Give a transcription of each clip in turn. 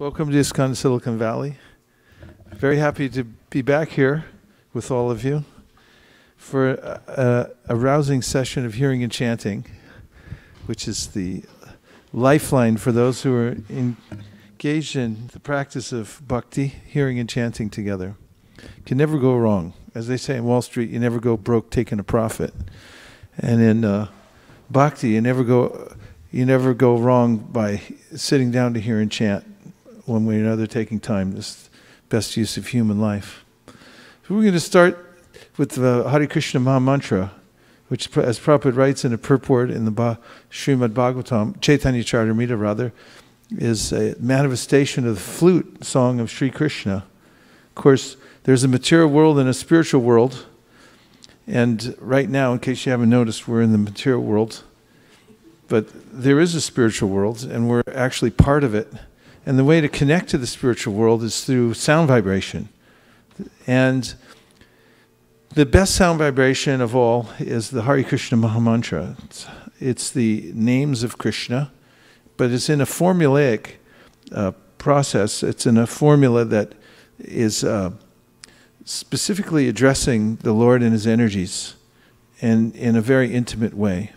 Welcome to ISKCON Silicon Valley. Very happy to be back here with all of you for a, a, a rousing session of hearing and chanting, which is the lifeline for those who are engaged in the practice of bhakti, hearing and chanting together. Can never go wrong. As they say in Wall Street, you never go broke taking a profit. And in uh, bhakti, you never go you never go wrong by sitting down to hear and chant one way or another, taking time. This is best use of human life. So we're going to start with the Hare Krishna Maha Mantra, which, as Prabhupada writes in a purport in the ba- Srimad Bhagavatam, Chaitanya Charitamrita rather, is a manifestation of the flute song of Sri Krishna. Of course, there's a material world and a spiritual world. And right now, in case you haven't noticed, we're in the material world. But there is a spiritual world, and we're actually part of it. And the way to connect to the spiritual world is through sound vibration. And the best sound vibration of all is the Hare Krishna Mahamantra. It's, it's the names of Krishna, but it's in a formulaic uh, process. It's in a formula that is uh, specifically addressing the Lord and his energies and in a very intimate way.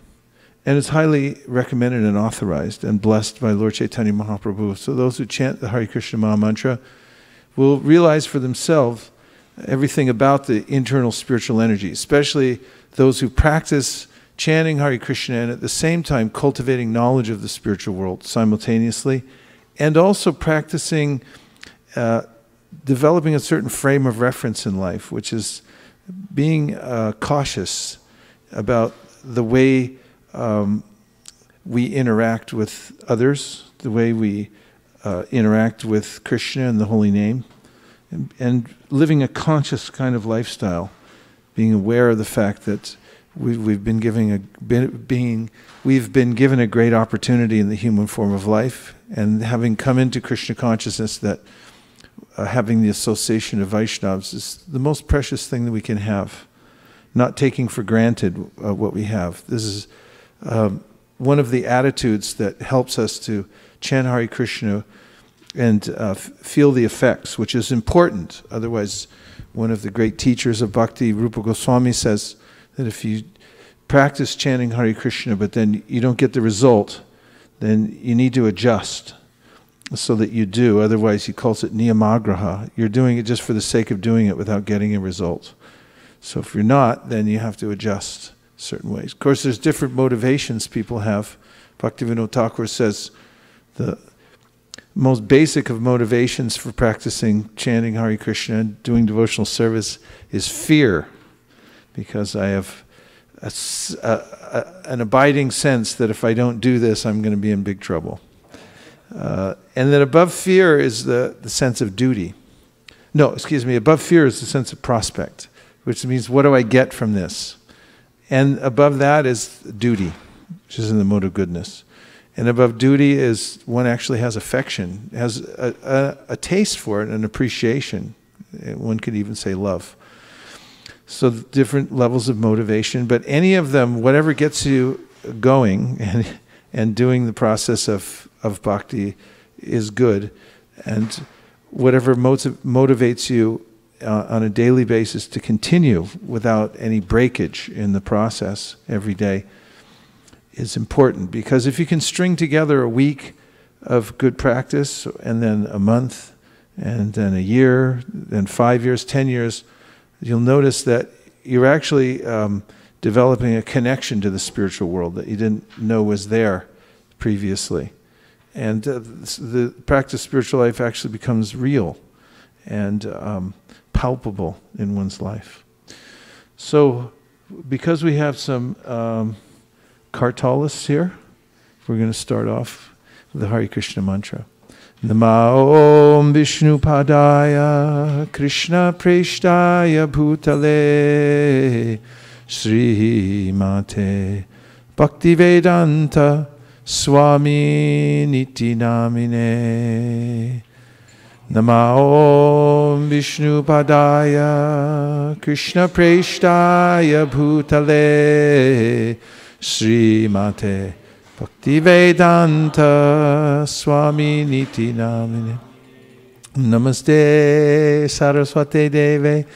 And it's highly recommended and authorized and blessed by Lord Chaitanya Mahaprabhu. So those who chant the Hare Krishna Maha Mantra will realize for themselves everything about the internal spiritual energy, especially those who practice chanting Hare Krishna and at the same time cultivating knowledge of the spiritual world simultaneously, and also practicing uh, developing a certain frame of reference in life, which is being uh, cautious about the way um, we interact with others, the way we uh, interact with Krishna and the holy name, and, and, living a conscious kind of lifestyle, being aware of the fact that we, we've been giving a being we've been given a great opportunity in the human form of life, and having come into Krishna consciousness that. Uh, having the association of Vaishnavas is the most precious thing that we can have. Not taking for granted uh, what we have. This is um, one of the attitudes that helps us to chant Hare Krishna and uh, feel the effects, which is important. Otherwise, one of the great teachers of bhakti, Rupa Goswami, says that if you practice chanting Hare Krishna but then you don't get the result, then you need to adjust so that you do. Otherwise, he calls it niyamagraha. You're doing it just for the sake of doing it without getting a result. So if you're not, then you have to adjust certain ways. Of course, there's different motivations people have. Bhaktivinoda Thakur says the most basic of motivations for practicing chanting Hare Krishna and doing devotional service is fear, because I have a, a, a, an abiding sense that if I don't do this, I'm going to be in big trouble. Uh, and then above fear is the, the sense of duty. No, excuse me, above fear is the sense of prospect, which means what do I get from this? And above that is duty, which is in the mode of goodness. And above duty is one actually has affection, has a, a, a taste for it, an appreciation. Eh, one could even say love. So different levels of motivation, but any of them, whatever gets you going and and doing the process of of bhakti is good, and whatever motiv- motivates you uh, on a daily basis to continue without any breakage in the process every day is important because if you can string together a week of good practice and then a month and then a year, then five years, ten years, you'll notice that you're actually um, developing a connection to the spiritual world that you didn't know was there previously. And uh, the practice of spiritual life actually becomes real. And um, palpable in one's life. So, because we have some um, kartalists here, we're going to start off with the Hare Krishna mantra. Nama Om Vishnu Padaya Krishna Preshtaya Bhutale Sri Mate Bhaktivedanta Swami Niti Namine Namo Vishnu Padaya Krishna Preshtaya Bhutale Sri Mate Bhaktivedanta Swami Niti Namine Namaste Saraswate Deve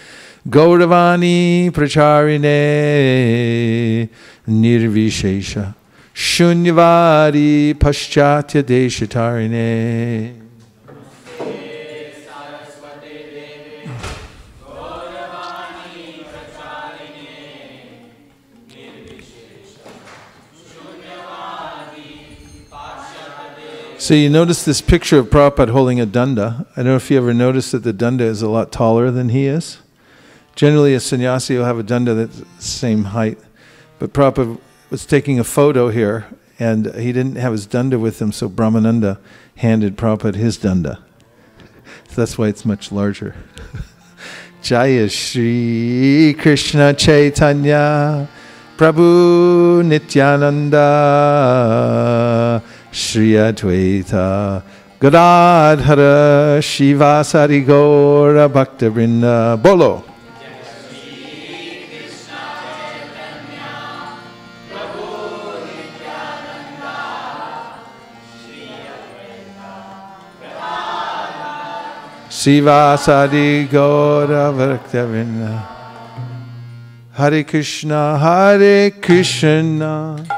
Gauravani Pracharine Nirvishesha Shunyavadi Paschatya Deshatarine So you notice this picture of Prabhupada holding a danda. I don't know if you ever noticed that the danda is a lot taller than he is. Generally, a sannyasi will have a danda that's the same height. But Prabhupada was taking a photo here, and he didn't have his danda with him, so Brahmananda handed Prabhupada his danda. So that's why it's much larger. Jaya Shri Krishna Chaitanya Prabhu Nityananda Shri Advaita Gadadhara Srivasadi Gaura Bhakta Vrinda Bolo. Srivasadi Gaura Bhakta Vrinda Hare Krishna Hare Krishna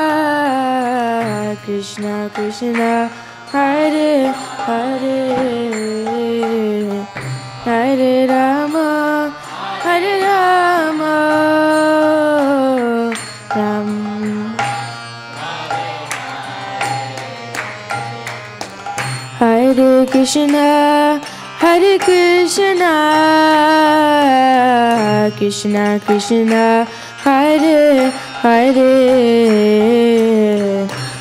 Krishna Krishna, Hare Hare, Hare Rama, Hare Rama, Ram. Hare Krishna, Hare Krishna, Krishna Krishna, Hare Hare,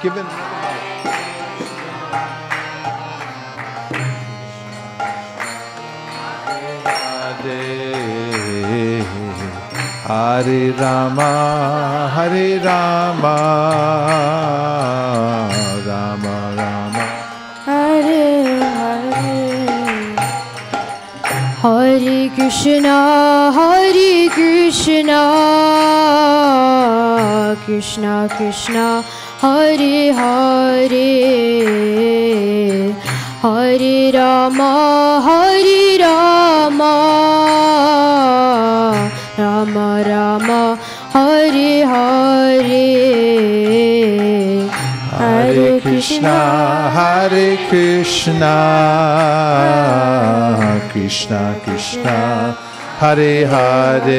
Give it another mic. Hare Hare Rama, Hare Rama, Rama Rama. Hare Hare Hare Krishna Hare Krishna Krishna Krishna Hare Hare Hare Rama Hare Rama Rama Rama Hare Hare Hare Krishna, Hare Krishna, Krishna Krishna, Hare Hare,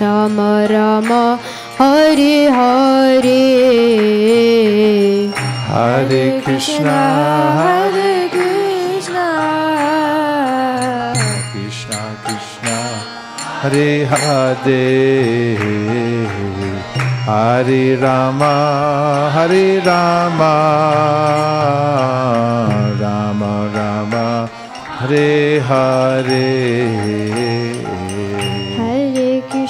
Rama Rama, Hare Hare. Hare Krishna, Hare Krishna. Krishna Krishna Hare Hare Hare Rama Hare Rama Rama Rama Hare Hare Hare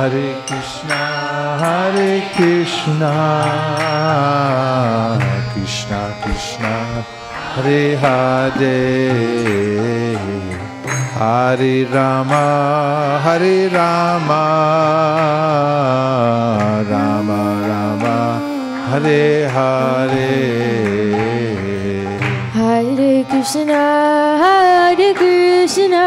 Hare Krishna, Hare Krishna, Krishna Krishna, Hare Hare, Hare Rama, Hare Rama, Rama Rama, Hare Hare. Hare Krishna, Hare Krishna,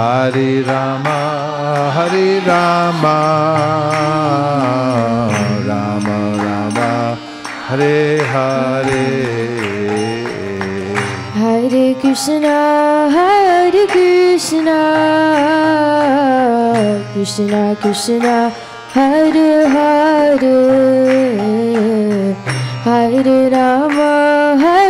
Hare Rama, Hare Rama, Rama Rama, Hare Hare. Hare Krishna, Hare Krishna, Krishna Krishna, Hare Hare, Hare Rama, Hare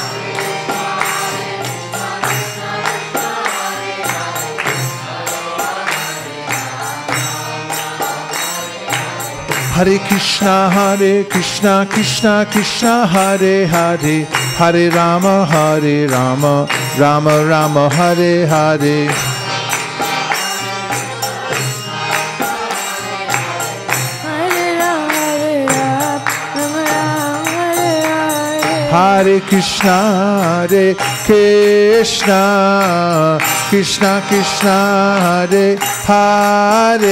Hare Rama, Hare Rama, Rama Rama, Hare Hare. Hare Rama, Hare Rama, Rama Rama, Hare Hare. Hare Krishna, Hare Krishna, Krishna Krishna, Hare Hare,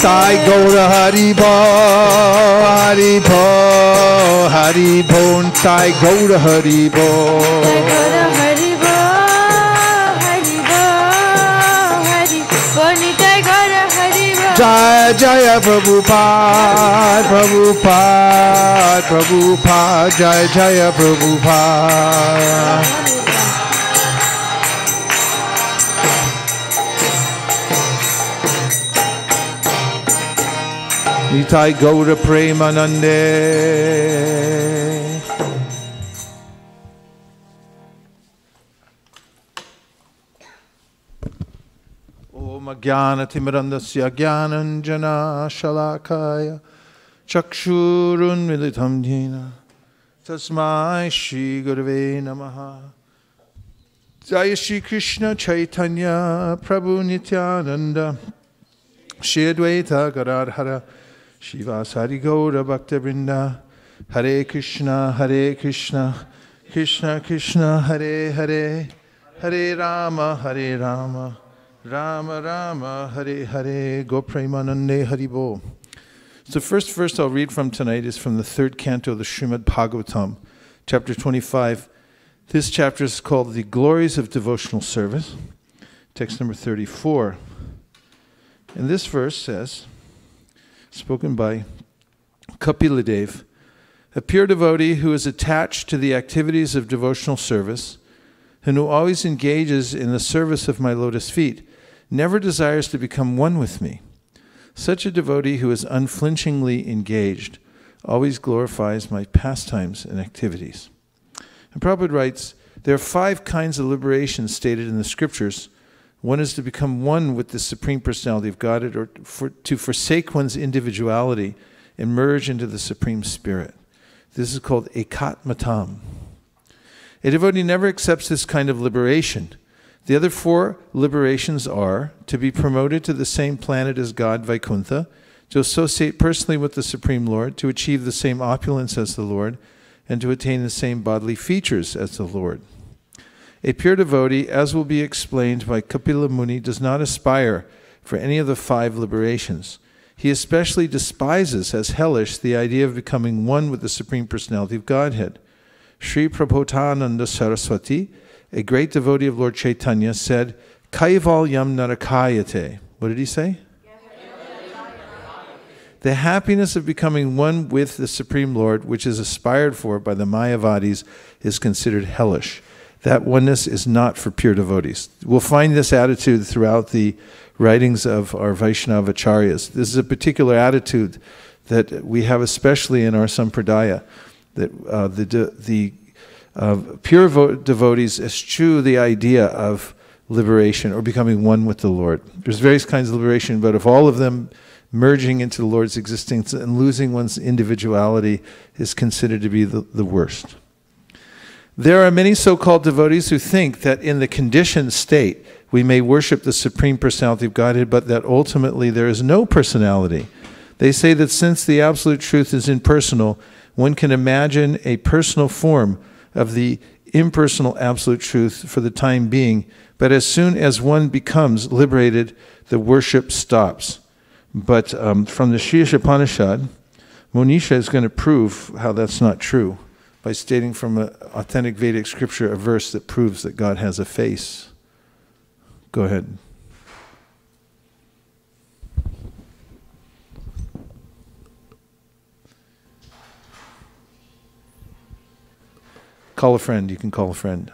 Nitai Hare. Gaura Haribo, Haribo, Haribo, Nitai Gaura Haribo. Gaura Haribo, Haribo, Haribo, Nitai Gaura Haribo. Jaya Jaya Prabhupada, Prabhupada, Nitai Gaura Premanande. Om Jnanatimirandasya Jnananjana Shalakaya Chakshurun Militam Dina Tasmai Shri Namaha Jaya Shri Krishna Chaitanya Prabhu Nityananda Shri Advaita Gadadhara Srivasadi Gaura Bhakta Vrinda Hare Krishna Hare Krishna Krishna Krishna Hare Hare Hare Rama Hare Rama Rama Rama Hare Hare Go Premanande Haribo. So the first verse I'll read from tonight is from the third canto of the Srimad Bhagavatam, chapter 25. This chapter is called The Glories of Devotional Service, text number 34. And this verse says, spoken by Kapiladev, a pure devotee who is attached to the activities of devotional service and who always engages in the service of my lotus feet never desires to become one with me. Such a devotee who is unflinchingly engaged always glorifies my pastimes and activities. And Prabhupada writes, there are five kinds of liberation stated in the scriptures. One is to become one with the Supreme Personality of Godhead, or for, to forsake one's individuality and merge into the Supreme Spirit. This is called ekatmatam. A devotee never accepts this kind of liberation. The other four liberations are to be promoted to the same planet as God, Vaikuntha, to associate personally with the Supreme Lord, to achieve the same opulence as the Lord, and to attain the same bodily features as the Lord. A pure devotee, as will be explained by Kapila Muni, does not aspire for any of the five liberations. He especially despises as hellish the idea of becoming one with the Supreme Personality of Godhead. Sri Prabodhananda Saraswati, a great devotee of Lord Chaitanya, said, Kaivalyam narakayate. What did he say? The happiness of becoming one with the Supreme Lord, which is aspired for by the Mayavadis, is considered hellish. That oneness is not for pure devotees. We'll find this attitude throughout the writings of our Vaishnava acharyas. This is a particular attitude that we have, especially in our Sampradaya, that uh, the, the uh, pure vo- devotees eschew the idea of liberation or becoming one with the Lord. There's various kinds of liberation, but if all of them merging into the Lord's existence and losing one's individuality is considered to be the, the worst. There are many so called devotees who think that in the conditioned state we may worship the Supreme Personality of Godhead, but that ultimately there is no personality. They say that since the Absolute Truth is impersonal, one can imagine a personal form of the impersonal Absolute Truth for the time being, but as soon as one becomes liberated, the worship stops. But um, from the Shri Isopanishad, Monisha is going to prove how that's not true by stating from an authentic Vedic scripture a verse that proves that God has a face. Go ahead. Call a friend. You can call a friend.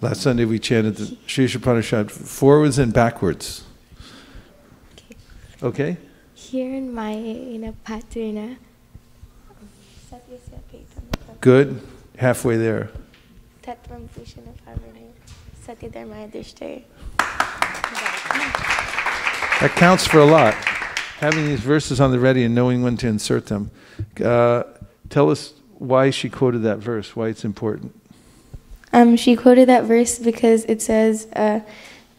Last Sunday we chanted the Sri Isopanishad. Four was in backwards. Okay? Here in my ina patrina. Good. Halfway there. Tatvam Pushana Parvane. Sati Dharmaya Dishte. That counts for a lot. Having these verses on the ready and knowing when to insert them. Uh, tell us why she quoted that verse, why it's important. Um, she quoted that verse because it says, uh,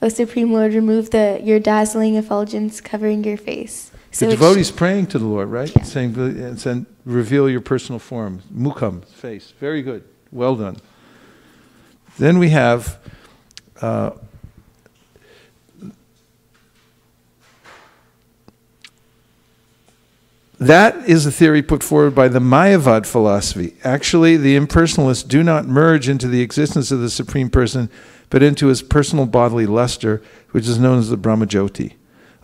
"O Supreme Lord, remove the your dazzling effulgence covering your face." So The devotee's praying to the Lord, right? Yeah. Saying, and saying, reveal your personal form. Mukham, face. Very good. Well done. Then we have uh, That is a theory put forward by the Mayavad philosophy. Actually, the impersonalists do not merge into the existence of the Supreme Person, but into his personal bodily luster, which is known as the Brahmajyoti.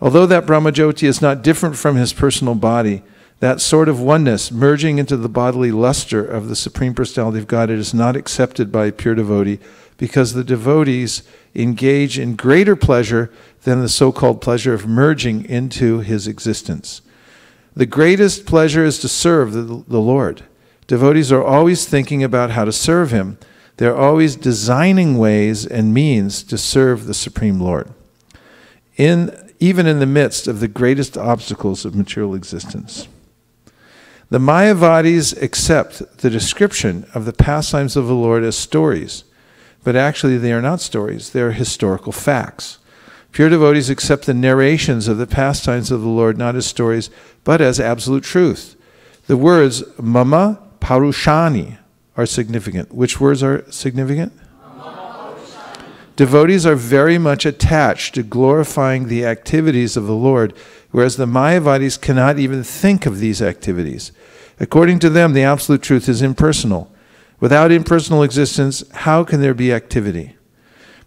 Although that Brahmajyoti is not different from his personal body, that sort of oneness, merging into the bodily luster of the Supreme Personality of God, it is not accepted by a pure devotee because the devotees engage in greater pleasure than the so called pleasure of merging into his existence. The greatest pleasure is to serve the, the Lord. Devotees are always thinking about how to serve him. They're always designing ways and means to serve the Supreme Lord. In, even in the midst of the greatest obstacles of material existence. The Mayavadis accept the description of the pastimes of the Lord as stories, but actually they are not stories, they are historical facts. Pure devotees accept the narrations of the pastimes of the Lord not as stories, but as absolute truth. The words mama parushani are significant. Which words are significant? Devotees are very much attached to glorifying the activities of the Lord, whereas the Mayavadis cannot even think of these activities. According to them, the absolute truth is impersonal. Without impersonal existence, how can there be activity?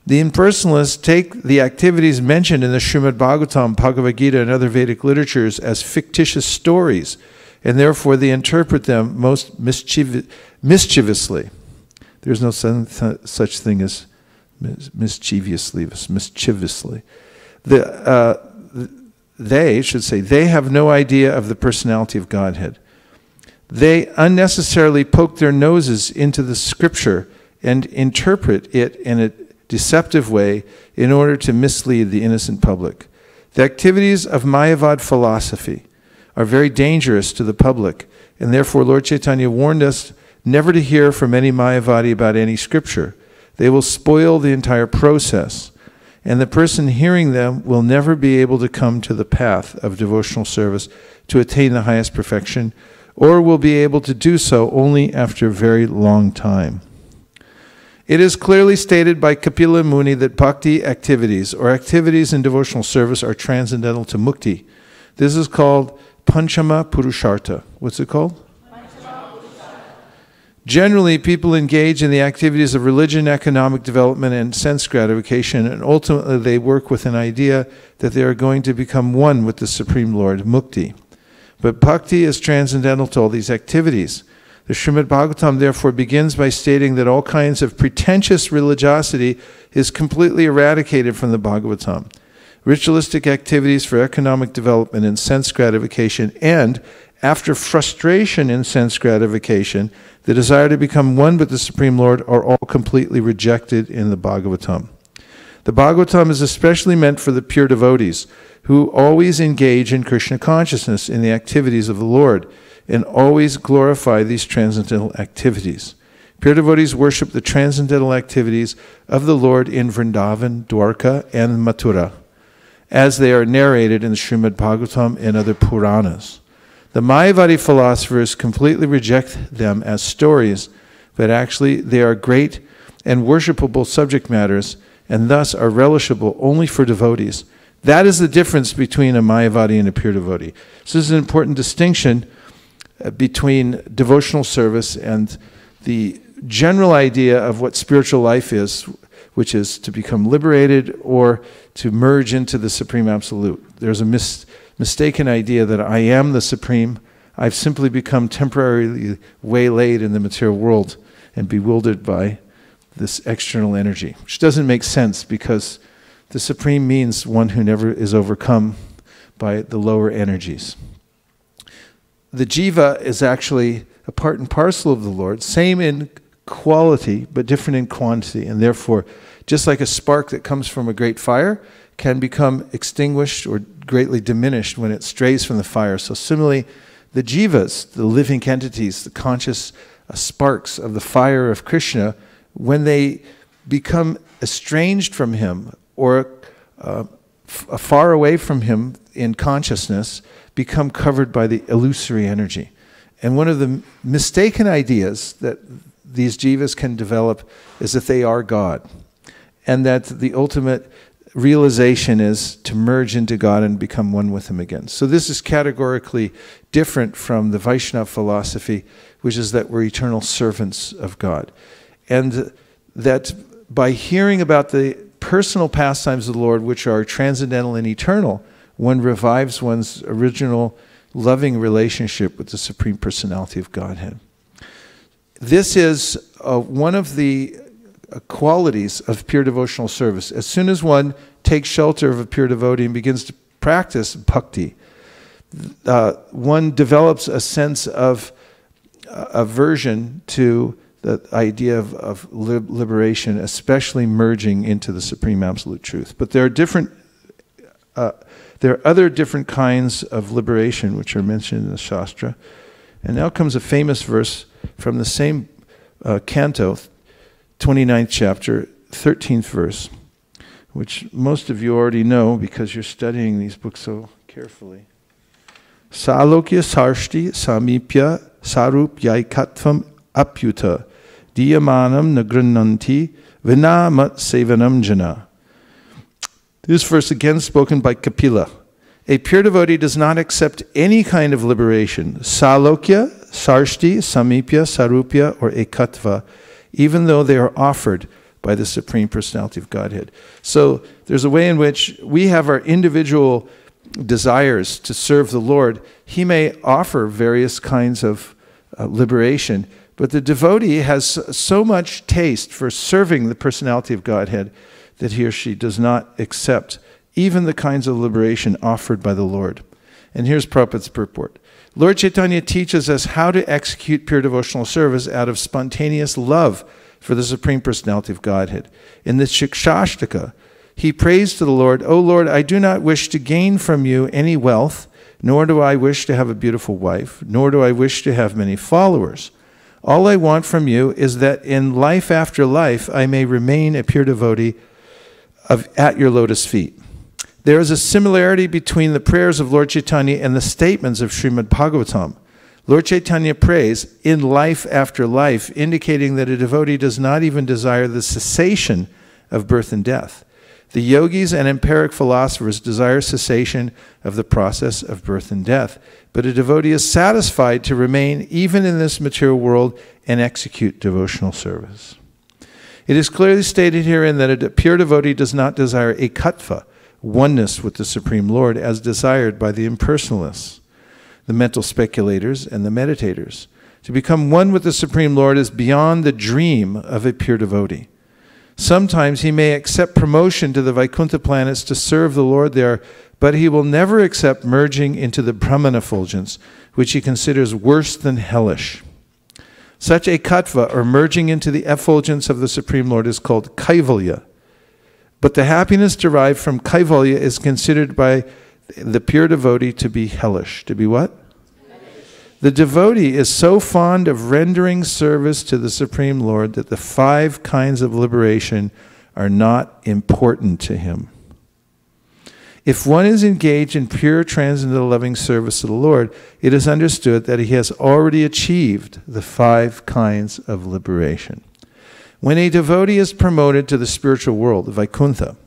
The impersonalists take the activities mentioned in the Srimad Bhagavatam, Bhagavad Gita, and other Vedic literatures as fictitious stories, and therefore they interpret them most mischievous, mischievously. There's no such thing as mischievously, mischievously. The, uh, they should say they have no idea of the personality of Godhead. They unnecessarily poke their noses into the scripture and interpret it in a deceptive way in order to mislead the innocent public. The activities of Mayavad philosophy are very dangerous to the public, and therefore Lord Chaitanya warned us never to hear from any Mayavadi about any scripture. They will spoil the entire process, and the person hearing them will never be able to come to the path of devotional service to attain the highest perfection, or will be able to do so only after a very long time. It is clearly stated by Kapila Muni that bhakti activities or activities in devotional service are transcendental to mukti. This is called Panchama Purushartha. What's it called? Generally, people engage in the activities of religion, economic development, and sense gratification, and ultimately they work with an idea that they are going to become one with the Supreme Lord, Mukti. But bhakti is transcendental to all these activities. The Srimad Bhagavatam therefore begins by stating that all kinds of pretentious religiosity is completely eradicated from the Bhagavatam. Ritualistic activities for economic development and sense gratification, and after frustration in sense gratification, the desire to become one with the Supreme Lord are all completely rejected in the Bhagavatam. The Bhagavatam is especially meant for the pure devotees who always engage in Krishna consciousness in the activities of the Lord and always glorify these transcendental activities. Pure devotees worship the transcendental activities of the Lord in Vrindavan, Dwarka, and Mathura, as they are narrated in the Srimad Bhagavatam and other Puranas. The Mayavadi philosophers completely reject them as stories, but actually they are great and worshipable subject matters, and thus are relishable only for devotees. That is the difference between a Mayavadi and a pure devotee. So this is an important distinction Uh, between devotional service and the general idea of what spiritual life is, which is to become liberated or to merge into the Supreme Absolute. There's a mis- mistaken idea that I am the Supreme. I've simply become temporarily waylaid in the material world and bewildered by this external energy, which doesn't make sense because the Supreme means one who never is overcome by the lower energies. The jiva is actually a part and parcel of the Lord, same in quality, but different in quantity. And therefore, just like a spark that comes from a great fire can become extinguished or greatly diminished when it strays from the fire. So, similarly, the jivas, the living entities, the conscious uh, sparks of the fire of Krishna, when they become estranged from Him or uh, uh, far away from Him in consciousness, become covered by the illusory energy. And one of the mistaken ideas that these jivas can develop is that they are God and that the ultimate realization is to merge into God and become one with Him again. So, this is categorically different from the Vaishnava philosophy, which is that we're eternal servants of God. And that by hearing about the personal pastimes of the Lord, which are transcendental and eternal, one revives one's original loving relationship with the Supreme Personality of Godhead. This is uh, one of the uh, qualities of pure devotional service. As soon as one takes shelter of a pure devotee and begins to practice bhakti, uh, one develops a sense of uh, aversion to the idea of, of liberation, especially merging into the supreme absolute truth. But there are different, uh, there are other different kinds of liberation which are mentioned in the Shastra. And now comes a famous verse from the same uh, canto, 29th chapter, 13th verse, which most of you already know because you're studying these books so carefully. Salokya sarshti samipya sarupyaikatvam apyuta diyamanam nagrananti vinamat sevanam jana. This verse again spoken by Kapila. A pure devotee does not accept any kind of liberation, salokya, sarshti, samipya, sarupya, or ekatva, even though they are offered by the Supreme Personality of Godhead. So there's a way in which we have our individual desires to serve the Lord. He may offer various kinds of uh, liberation, but the devotee has so much taste for serving the personality of Godhead that he or she does not accept even the kinds of liberation offered by the Lord. And here's Prabhupada's purport. Lord Chaitanya teaches us how to execute pure devotional service out of spontaneous love for the Supreme Personality of Godhead. In the Shikshashtaka, he prays to the Lord, O Lord, I do not wish to gain from you any wealth, nor do I wish to have a beautiful wife, nor do I wish to have many followers. All I want from you is that in life after life I may remain a pure devotee of, at your lotus feet. There is a similarity between the prayers of Lord Chaitanya and the statements of Srimad Bhagavatam. Lord Chaitanya prays in life after life, indicating that a devotee does not even desire the cessation of birth and death. The yogis and empiric philosophers desire cessation of the process of birth and death, but a devotee is satisfied to remain even in this material world and execute devotional service. It is clearly stated herein that a pure devotee does not desire ekatva, oneness with the Supreme Lord as desired by the impersonalists, the mental speculators, and the meditators. To become one with the Supreme Lord is beyond the dream of a pure devotee. Sometimes he may accept promotion to the Vaikuntha planets to serve the Lord there, but he will never accept merging into the Brahman effulgence, which he considers worse than hellish. Such ekatva, or merging into the effulgence of the Supreme Lord, is called kaivalya. But the happiness derived from kaivalya is considered by the pure devotee to be hellish. To be what? The devotee is so fond of rendering service to the Supreme Lord that the five kinds of liberation are not important to him. If one is engaged in pure transcendental loving service to the Lord, it is understood that he has already achieved the five kinds of liberation. When a devotee is promoted to the spiritual world, Vaikuntha,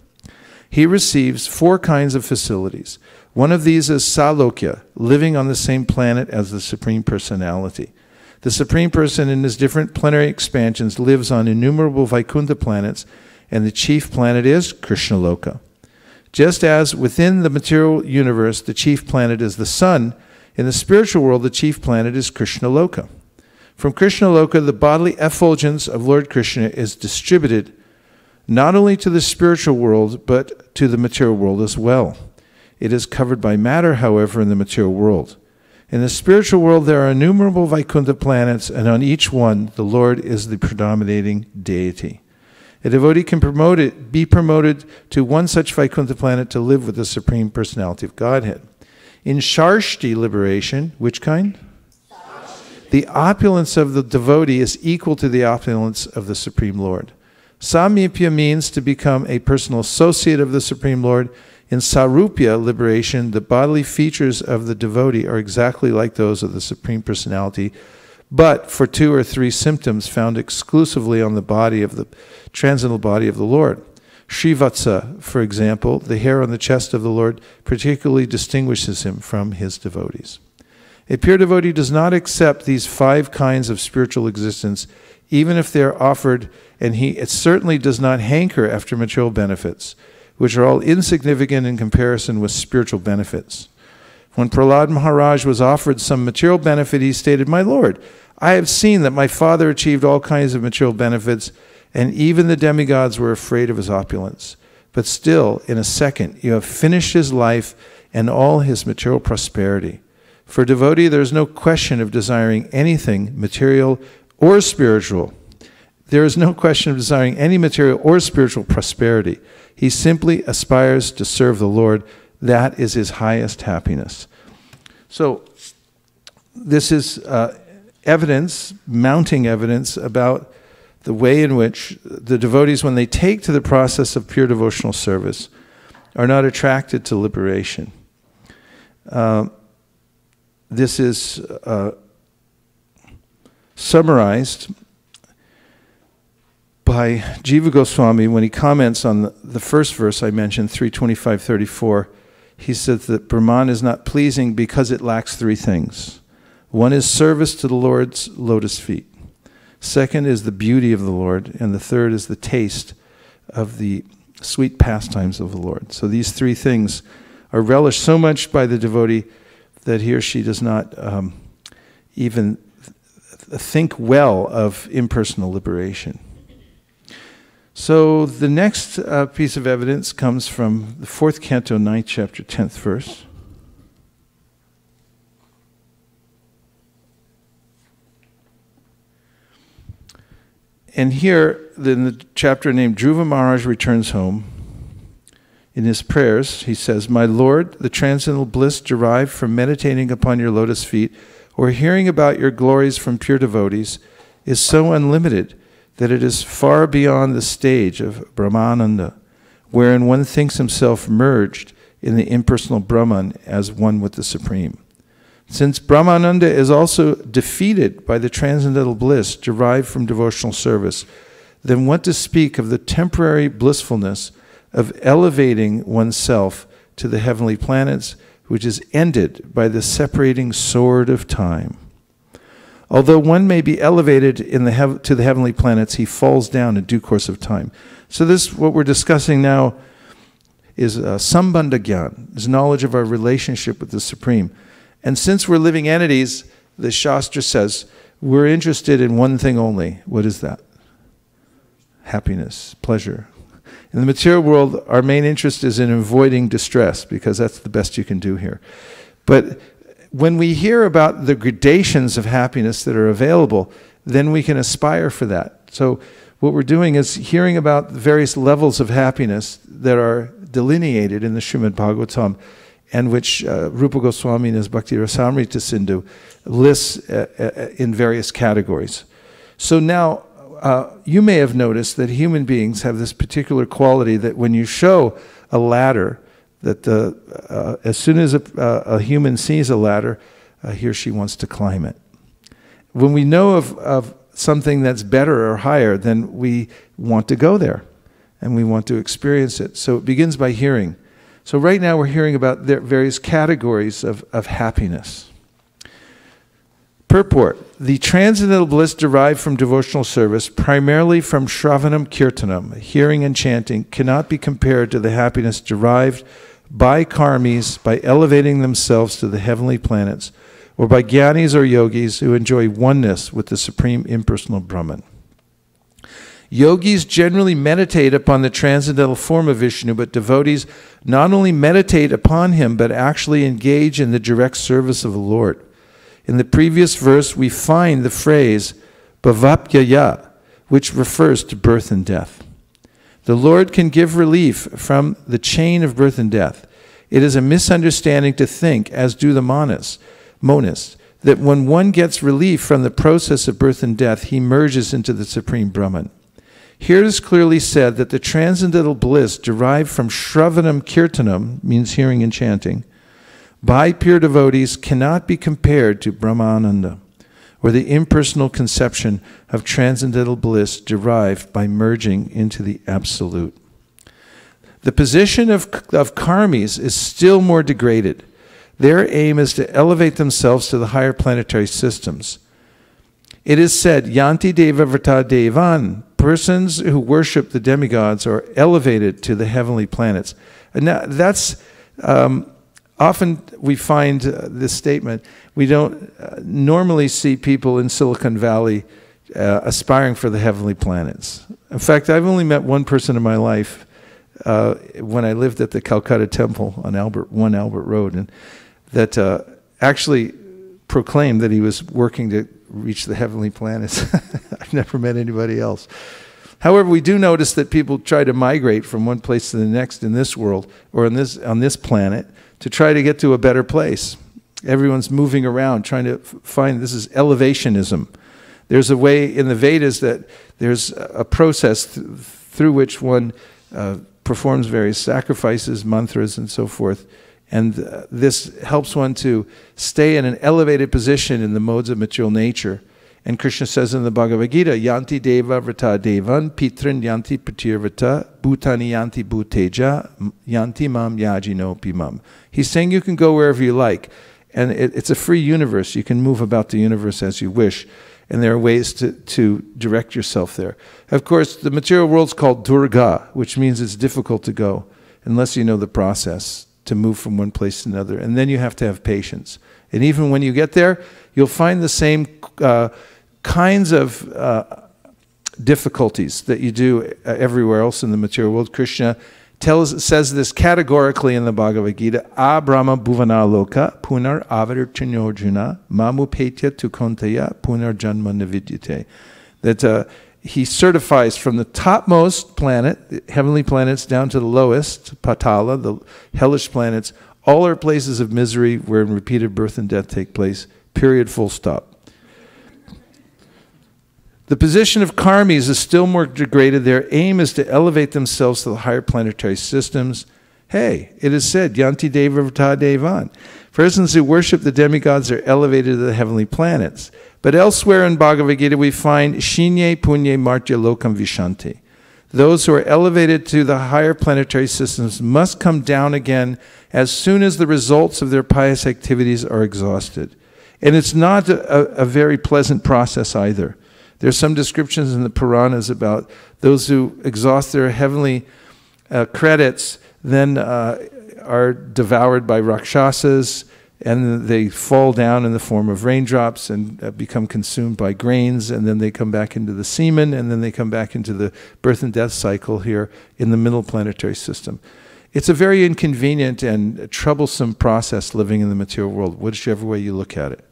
he receives four kinds of facilities. One of these is Salokya, living on the same planet as the Supreme Personality. The Supreme Person, in his different plenary expansions, lives on innumerable Vaikuntha planets, and the chief planet is Krishnaloka. Just as within the material universe, the chief planet is the sun, in the spiritual world, the chief planet is Krishnaloka. From Krishnaloka, the bodily effulgence of Lord Krishna is distributed not only to the spiritual world, but to the material world as well. It is covered by matter, however, in the material world. In the spiritual world, there are innumerable Vaikuntha planets, and on each one, the Lord is the predominating deity. A devotee can promote it, be promoted to one such Vaikuntha planet to live with the Supreme Personality of Godhead. In Sarshti liberation, which kind? The opulence of the devotee is equal to the opulence of the Supreme Lord. Samipya means to become a personal associate of the Supreme Lord. In Sarupya liberation, the bodily features of the devotee are exactly like those of the Supreme Personality, but for two or three symptoms found exclusively on the body of the transcendental body of the Lord. Srivatsa, for example, the hair on the chest of the Lord, particularly distinguishes him from his devotees. A pure devotee does not accept these five kinds of spiritual existence, even if they are offered, and he certainly does not hanker after material benefits, which are all insignificant in comparison with spiritual benefits. When Prahlad Maharaj was offered some material benefit, he stated, My Lord, I have seen that my father achieved all kinds of material benefits, and even the demigods were afraid of his opulence. But still, in a second, you have finished his life and all his material prosperity. For devotee, there is no question of desiring anything material or spiritual. There is no question of desiring any material or spiritual prosperity. He simply aspires to serve the Lord. That is his highest happiness. So, this is uh, evidence, mounting evidence about the way in which the devotees, when they take to the process of pure devotional service, are not attracted to liberation. Uh, this is uh, summarized by Jiva Goswami when he comments on the, the first verse I mentioned, 325.34. He says that Brahman is not pleasing because it lacks three things. One is service to the Lord's lotus feet. Second is the beauty of the Lord. And the third is the taste of the sweet pastimes of the Lord. So these three things are relished so much by the devotee that he or she does not um, even think well of impersonal liberation. So the next uh, piece of evidence comes from the fourth canto, ninth chapter, tenth verse. And here, in the chapter named Dhruva Maharaj returns home, in his prayers, he says, My Lord, the transcendental bliss derived from meditating upon your lotus feet or hearing about your glories from pure devotees is so unlimited that it is far beyond the stage of Brahmananda, wherein one thinks himself merged in the impersonal Brahman as one with the Supreme. Since Brahmananda is also defeated by the transcendental bliss derived from devotional service, then what to speak of the temporary blissfulness of elevating oneself to the heavenly planets, which is ended by the separating sword of time? Although one may be elevated in the to the heavenly planets, he falls down in due course of time. So this, what we're discussing now, is uh, sambandhagyan, is knowledge of our relationship with the Supreme. And since we're living entities, the Shastra says we're interested in one thing only. What is that? Happiness, pleasure. In the material world, our main interest is in avoiding distress because that's the best you can do here. But when we hear about the gradations of happiness that are available, then we can aspire for that. So, what we're doing is hearing about the various levels of happiness that are delineated in the Srimad Bhagavatam and which uh, Rupa Goswami in his Bhakti Rasamrita Sindhu lists uh, uh, in various categories. So now, uh, you may have noticed that human beings have this particular quality that when you show a ladder, that uh, uh, as soon as a, uh, a, human sees a ladder, uh, he or she wants to climb it. When we know of, of something that's better or higher, then we want to go there and we want to experience it. So it begins by hearing. So right now we're hearing about the various categories of, of happiness. Purport The transcendental bliss derived from devotional service, primarily from Shravanam Kirtanam, hearing and chanting, cannot be compared to the happiness derived by karmis by elevating themselves to the heavenly planets, or by gyanis or yogis who enjoy oneness with the supreme impersonal Brahman. Yogis generally meditate upon the transcendental form of Vishnu, but devotees not only meditate upon him, but actually engage in the direct service of the Lord. In the previous verse, we find the phrase bhavapyaya, which refers to birth and death. The Lord can give relief from the chain of birth and death. It is a misunderstanding to think, as do the monists, monists, that when one gets relief from the process of birth and death, he merges into the supreme Brahman. Here it is clearly said that the transcendental bliss derived from Shravanam Kirtanam, means hearing and chanting, by pure devotees cannot be compared to Brahmananda or the impersonal conception of transcendental bliss derived by merging into the Absolute. The position of, of karmis is still more degraded. Their aim is to elevate themselves to the higher planetary systems. It is said, Yanti Deva Vrta Devan, persons who worship the demigods are elevated to the heavenly planets. And now that's um, often we find uh, this statement. We don't uh, normally see people in Silicon Valley uh, aspiring for the heavenly planets. In fact, I've only met one person in my life uh, when I lived at the Calcutta Temple on Albert One Albert Road, and that uh, actually proclaimed that he was working to reach the heavenly planets. I've never met anybody else. However, we do notice that people try to migrate from one place to the next in this world or in this, on this planet to try to get to a better place. Everyone's moving around trying to find this is elevationism. There's a way in the Vedas that there's a process th through which one uh, performs various sacrifices, mantras, and so forth. And uh, this helps one to stay in an elevated position in the modes of material nature and Krishna says in the Bhagavad Gita, Yanti Deva Vrta Devan, Pitrin Yanti Pratirvata, Bhutani Yanti Bhuteja, Yanti Mam Yajino Pimam. He's saying you can go wherever you like. And it, it's a free universe. You can move about the universe as you wish. And there are ways to, to direct yourself there. Of course, the material world's called Durga, which means it's difficult to go unless you know the process to move from one place to another. And then you have to have patience. And even when you get there, you'll find the same. Uh, kinds of uh, difficulties that you do uh, everywhere else in the material world. Krishna tells, says this categorically in the Bhagavad Gita, Abrahma bhuvana loka punar avarirchinojuna mamupetya tukontaya punar janma navidyate. That uh, he certifies from the topmost planet, heavenly planets, down to the lowest, Patala, the hellish planets, all are places of misery wherein repeated birth and death take place, period, full stop. The position of karmis is still more degraded. Their aim is to elevate themselves to the higher planetary systems. Hey, it is said, Yanti Deva Vrta Devan. Persons who worship the demigods are elevated to the heavenly planets. But elsewhere in Bhagavad Gita, we find Shinye Punye Martya Lokam Vishanti. Those who are elevated to the higher planetary systems must come down again as soon as the results of their pious activities are exhausted. And it's not a, a very pleasant process either. There's some descriptions in the Puranas about those who exhaust their heavenly uh, credits, then uh, are devoured by rakshasas, and they fall down in the form of raindrops and uh, become consumed by grains, and then they come back into the semen, and then they come back into the birth and death cycle here in the middle planetary system. It's a very inconvenient and troublesome process living in the material world, whichever way you look at it.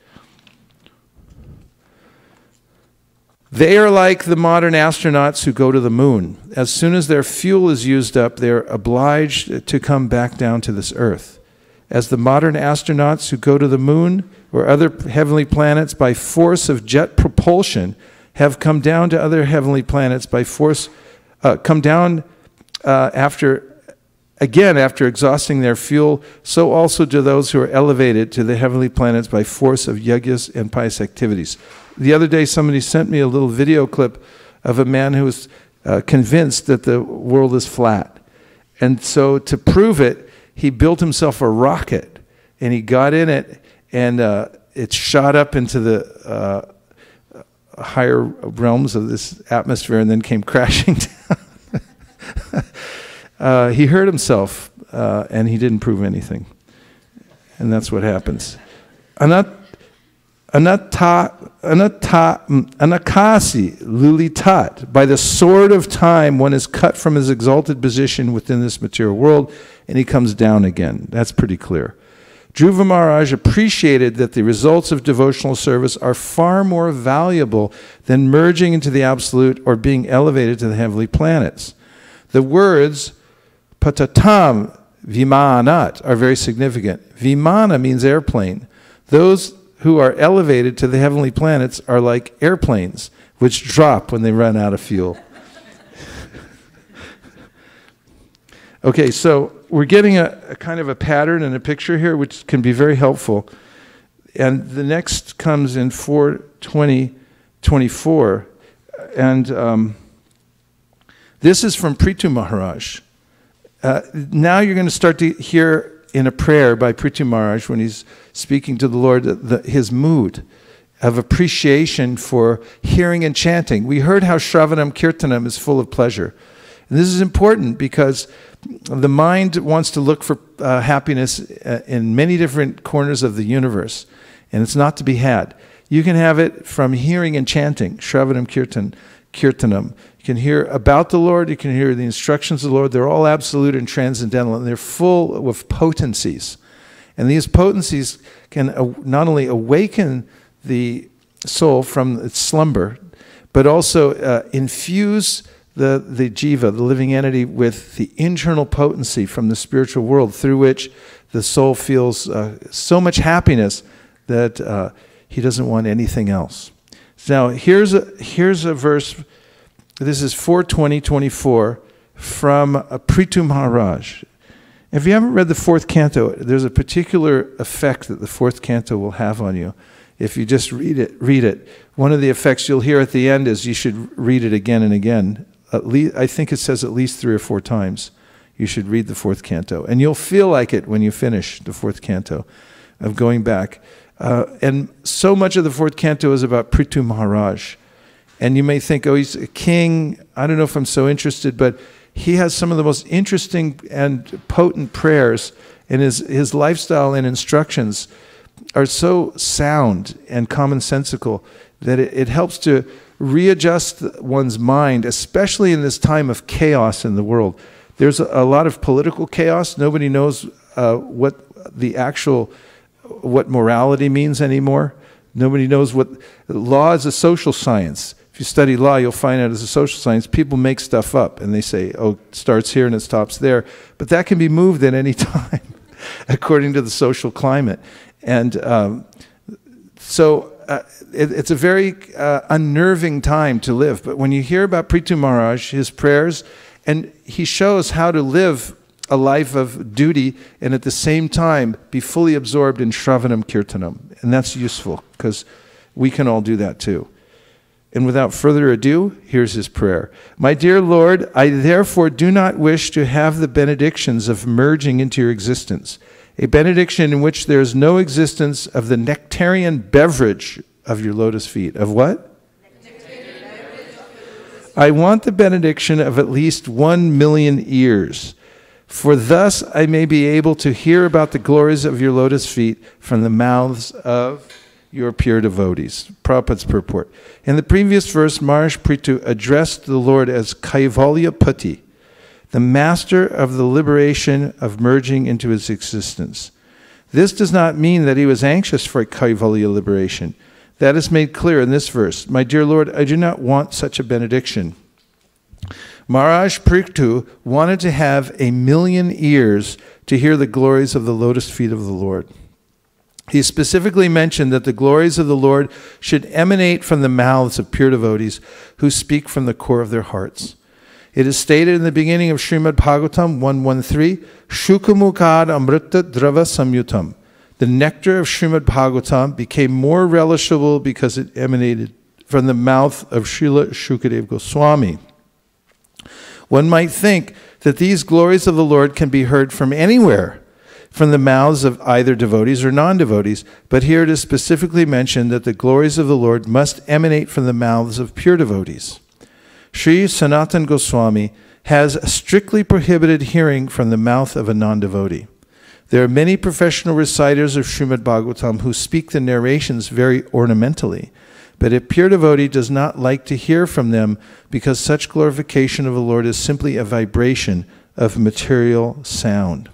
They are like the modern astronauts who go to the moon. As soon as their fuel is used up, they're obliged to come back down to this earth. As the modern astronauts who go to the moon or other heavenly planets by force of jet propulsion have come down to other heavenly planets by force, uh, come down uh, after, again, after exhausting their fuel, so also do those who are elevated to the heavenly planets by force of yajnas and pious activities. The other day, somebody sent me a little video clip of a man who was uh, convinced that the world is flat. And so, to prove it, he built himself a rocket and he got in it and uh, it shot up into the uh, higher realms of this atmosphere and then came crashing down. Uh, he hurt himself uh, and he didn't prove anything. And that's what happens. Anat Anatta, anatta, anakasi lulitat. By the sword of time, one is cut from his exalted position within this material world, and he comes down again. That's pretty clear. Dhruva Maharaj appreciated that the results of devotional service are far more valuable than merging into the absolute or being elevated to the heavenly planets. The words patatam vimanat are very significant. Vimana means airplane. Those who are elevated to the heavenly planets are like airplanes, which drop when they run out of fuel. okay, so we're getting a, a, kind of a pattern and a picture here, which can be very helpful. And the next comes in 420, 24. And um, this is from Prithu Maharaj. Uh, now you're going to start to hear in a prayer by Prithu Maharaj when he's speaking to the Lord the, his mood of appreciation for hearing and chanting. We heard how Shravanam Kirtanam is full of pleasure. And this is important because the mind wants to look for uh, happiness uh, in many different corners of the universe, and it's not to be had. You can have it from hearing and chanting, Shravanam Kirtan, Kirtanam. You can hear about the Lord, you can hear the instructions of the Lord. They're all absolute and transcendental, and they're full of potencies. And these potencies can not only awaken the soul from its slumber, but also uh, infuse the, the jiva, the living entity, with the internal potency from the spiritual world through which the soul feels uh, so much happiness that uh, he doesn't want anything else. Now, here's a, here's a verse. This is 42024 from Prithu Maharaj. If you haven't read the fourth canto, there's a particular effect that the fourth canto will have on you. If you just read it, read it. One of the effects you'll hear at the end is you should read it again and again. At least, I think it says at least three or four times. You should read the fourth canto, and you'll feel like it when you finish the fourth canto, of going back. Uh, and so much of the fourth canto is about Prithu Maharaj. And you may think, oh, he's a king. I don't know if I'm so interested, but he has some of the most interesting and potent prayers, and his, his lifestyle and instructions are so sound and commonsensical that it, it helps to readjust one's mind, especially in this time of chaos in the world. There's a, a lot of political chaos. Nobody knows uh, what the actual what morality means anymore. Nobody knows what law is a social science. You study law, you'll find out as a social science, people make stuff up and they say, oh, it starts here and it stops there. But that can be moved at any time according to the social climate. And um, so uh, it, it's a very uh, unnerving time to live. But when you hear about Prithu Maharaj, his prayers, and he shows how to live a life of duty and at the same time be fully absorbed in Shravanam Kirtanam. And that's useful because we can all do that too. And without further ado, here's his prayer My dear Lord, I therefore do not wish to have the benedictions of merging into your existence, a benediction in which there is no existence of the nectarian beverage of your lotus feet. Of what? I want the benediction of at least one million ears for thus I may be able to hear about the glories of your lotus feet from the mouths of your pure devotees. Prabhupada's purport. In the previous verse, Maharaj Prithu addressed the Lord as Kaivalya Pati, the master of the liberation of merging into his existence. This does not mean that he was anxious for Kaivalya liberation. That is made clear in this verse. My dear Lord, I do not want such a benediction. Maharaj Prithu wanted to have a million ears to hear the glories of the lotus feet of the Lord. He specifically mentioned that the glories of the Lord should emanate from the mouths of pure devotees who speak from the core of their hearts. It is stated in the beginning of Srimad Bhagavatam 113, Shukamukad Amrita Drava Samyutam. The nectar of Srimad Bhagavatam became more relishable because it emanated from the mouth of Srila Shukadev Goswami. One might think that these glories of the Lord can be heard from anywhere, from the mouths of either devotees or non devotees, but here it is specifically mentioned that the glories of the Lord must emanate from the mouths of pure devotees. Sri Sanatan Goswami has strictly prohibited hearing from the mouth of a non devotee. There are many professional reciters of Srimad Bhagavatam who speak the narrations very ornamentally. But a pure devotee does not like to hear from them because such glorification of the Lord is simply a vibration of material sound.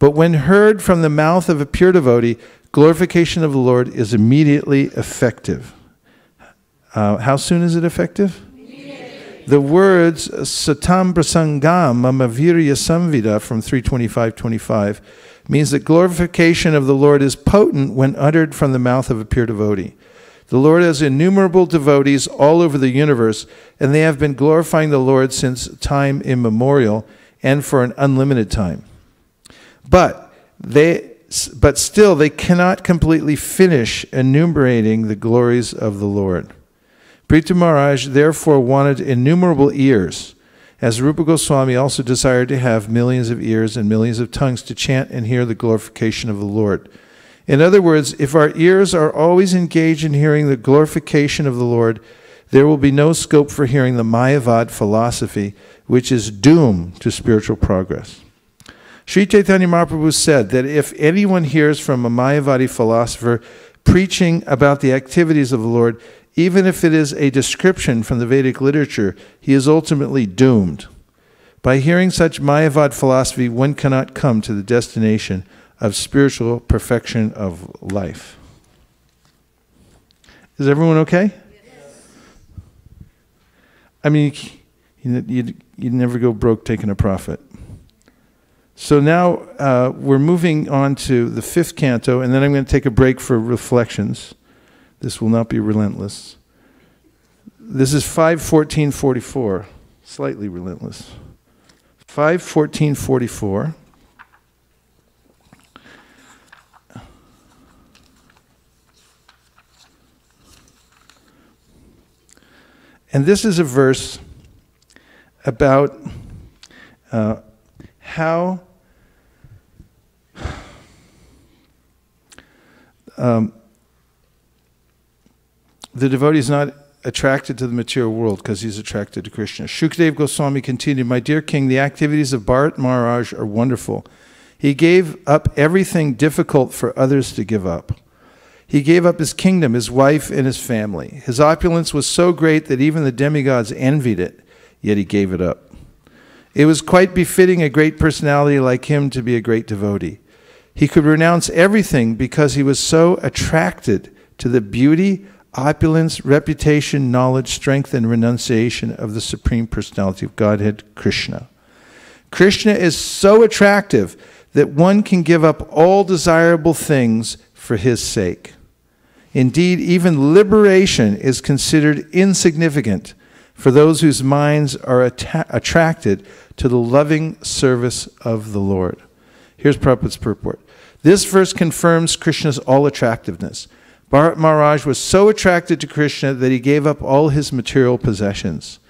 But when heard from the mouth of a pure devotee, glorification of the Lord is immediately effective. Uh, how soon is it effective? The words satam prasangam mamavirya samvida from 325.25 means that glorification of the Lord is potent when uttered from the mouth of a pure devotee. The Lord has innumerable devotees all over the universe, and they have been glorifying the Lord since time immemorial and for an unlimited time. But they but still they cannot completely finish enumerating the glories of the Lord. Prithu Maharaj therefore wanted innumerable ears, as Rupa Goswami also desired to have millions of ears and millions of tongues to chant and hear the glorification of the Lord. In other words, if our ears are always engaged in hearing the glorification of the Lord, there will be no scope for hearing the Mayavad philosophy, which is doomed to spiritual progress. Sri Chaitanya Mahaprabhu said that if anyone hears from a Mayavadi philosopher preaching about the activities of the Lord, even if it is a description from the Vedic literature, he is ultimately doomed. By hearing such Mayavad philosophy, one cannot come to the destination of spiritual perfection of life. Is everyone okay? Yes. I mean, you, you, you never go broke taking a profit. So now uh, we're moving on to the fifth canto, and then I'm going to take a break for reflections. This will not be relentless. This is 51444, slightly relentless. 51444. And this is a verse about uh, how um, the devotee is not attracted to the material world because he's attracted to Krishna. Shukdev Goswami continued, My dear king, the activities of Bharat Maharaj are wonderful. He gave up everything difficult for others to give up. He gave up his kingdom, his wife, and his family. His opulence was so great that even the demigods envied it, yet he gave it up. It was quite befitting a great personality like him to be a great devotee. He could renounce everything because he was so attracted to the beauty, opulence, reputation, knowledge, strength, and renunciation of the Supreme Personality of Godhead, Krishna. Krishna is so attractive that one can give up all desirable things for his sake. Indeed, even liberation is considered insignificant for those whose minds are attracted to the loving service of the Lord. Here's Prabhupada's purport. This verse confirms Krishna's all attractiveness. Bharat Maharaj was so attracted to Krishna that he gave up all his material possessions.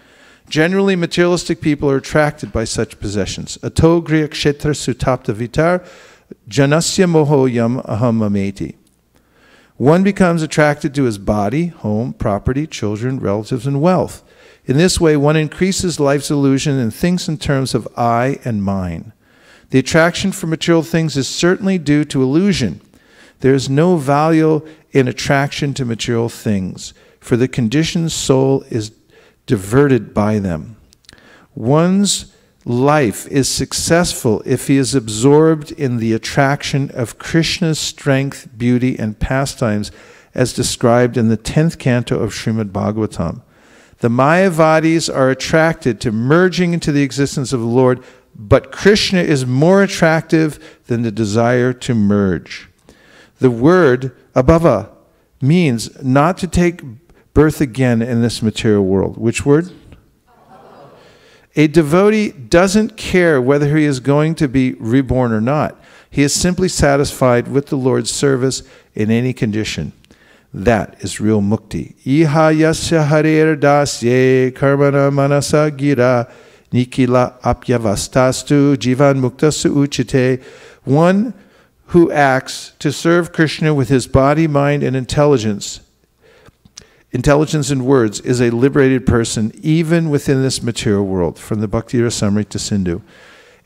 Generally, materialistic people are attracted by such possessions. Ato griya kshetra sutapta vitar janasya mohoyam ahamameti. One becomes attracted to his body, home, property, children, relatives, and wealth. In this way, one increases life's illusion and thinks in terms of I and mine. The attraction for material things is certainly due to illusion. There is no value in attraction to material things, for the conditioned soul is diverted by them. One's life is successful if he is absorbed in the attraction of Krishna's strength, beauty, and pastimes as described in the 10th canto of Srimad Bhagavatam. The Mayavadis are attracted to merging into the existence of the Lord, but Krishna is more attractive than the desire to merge. The word abhava means not to take birth again in this material world. Which word? A devotee doesn't care whether he is going to be reborn or not. He is simply satisfied with the Lord's service in any condition. That is real mukti. Iha yasya harer dasye karmana manasa gira nikila apyavastastu jivan muktasu uchite. One who acts to serve Krishna with his body, mind, and intelligence Intelligence in words is a liberated person even within this material world, from the Bhakti Rasamrita Sindhu.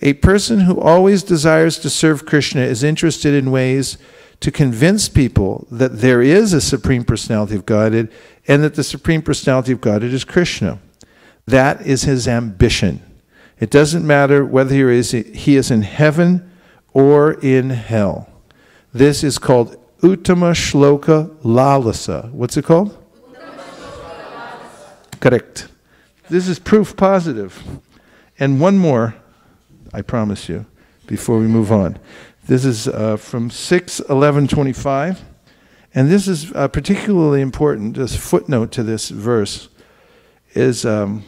A person who always desires to serve Krishna is interested in ways to convince people that there is a Supreme Personality of Godhead and that the Supreme Personality of Godhead is Krishna. That is his ambition. It doesn't matter whether he is, he is in heaven or in hell. This is called Uttama Shloka Lalasa. What's it called? Correct. This is proof positive. And one more, I promise you, before we move on. This is uh, from 6 11 25. And this is uh, particularly important, this footnote to this verse is um,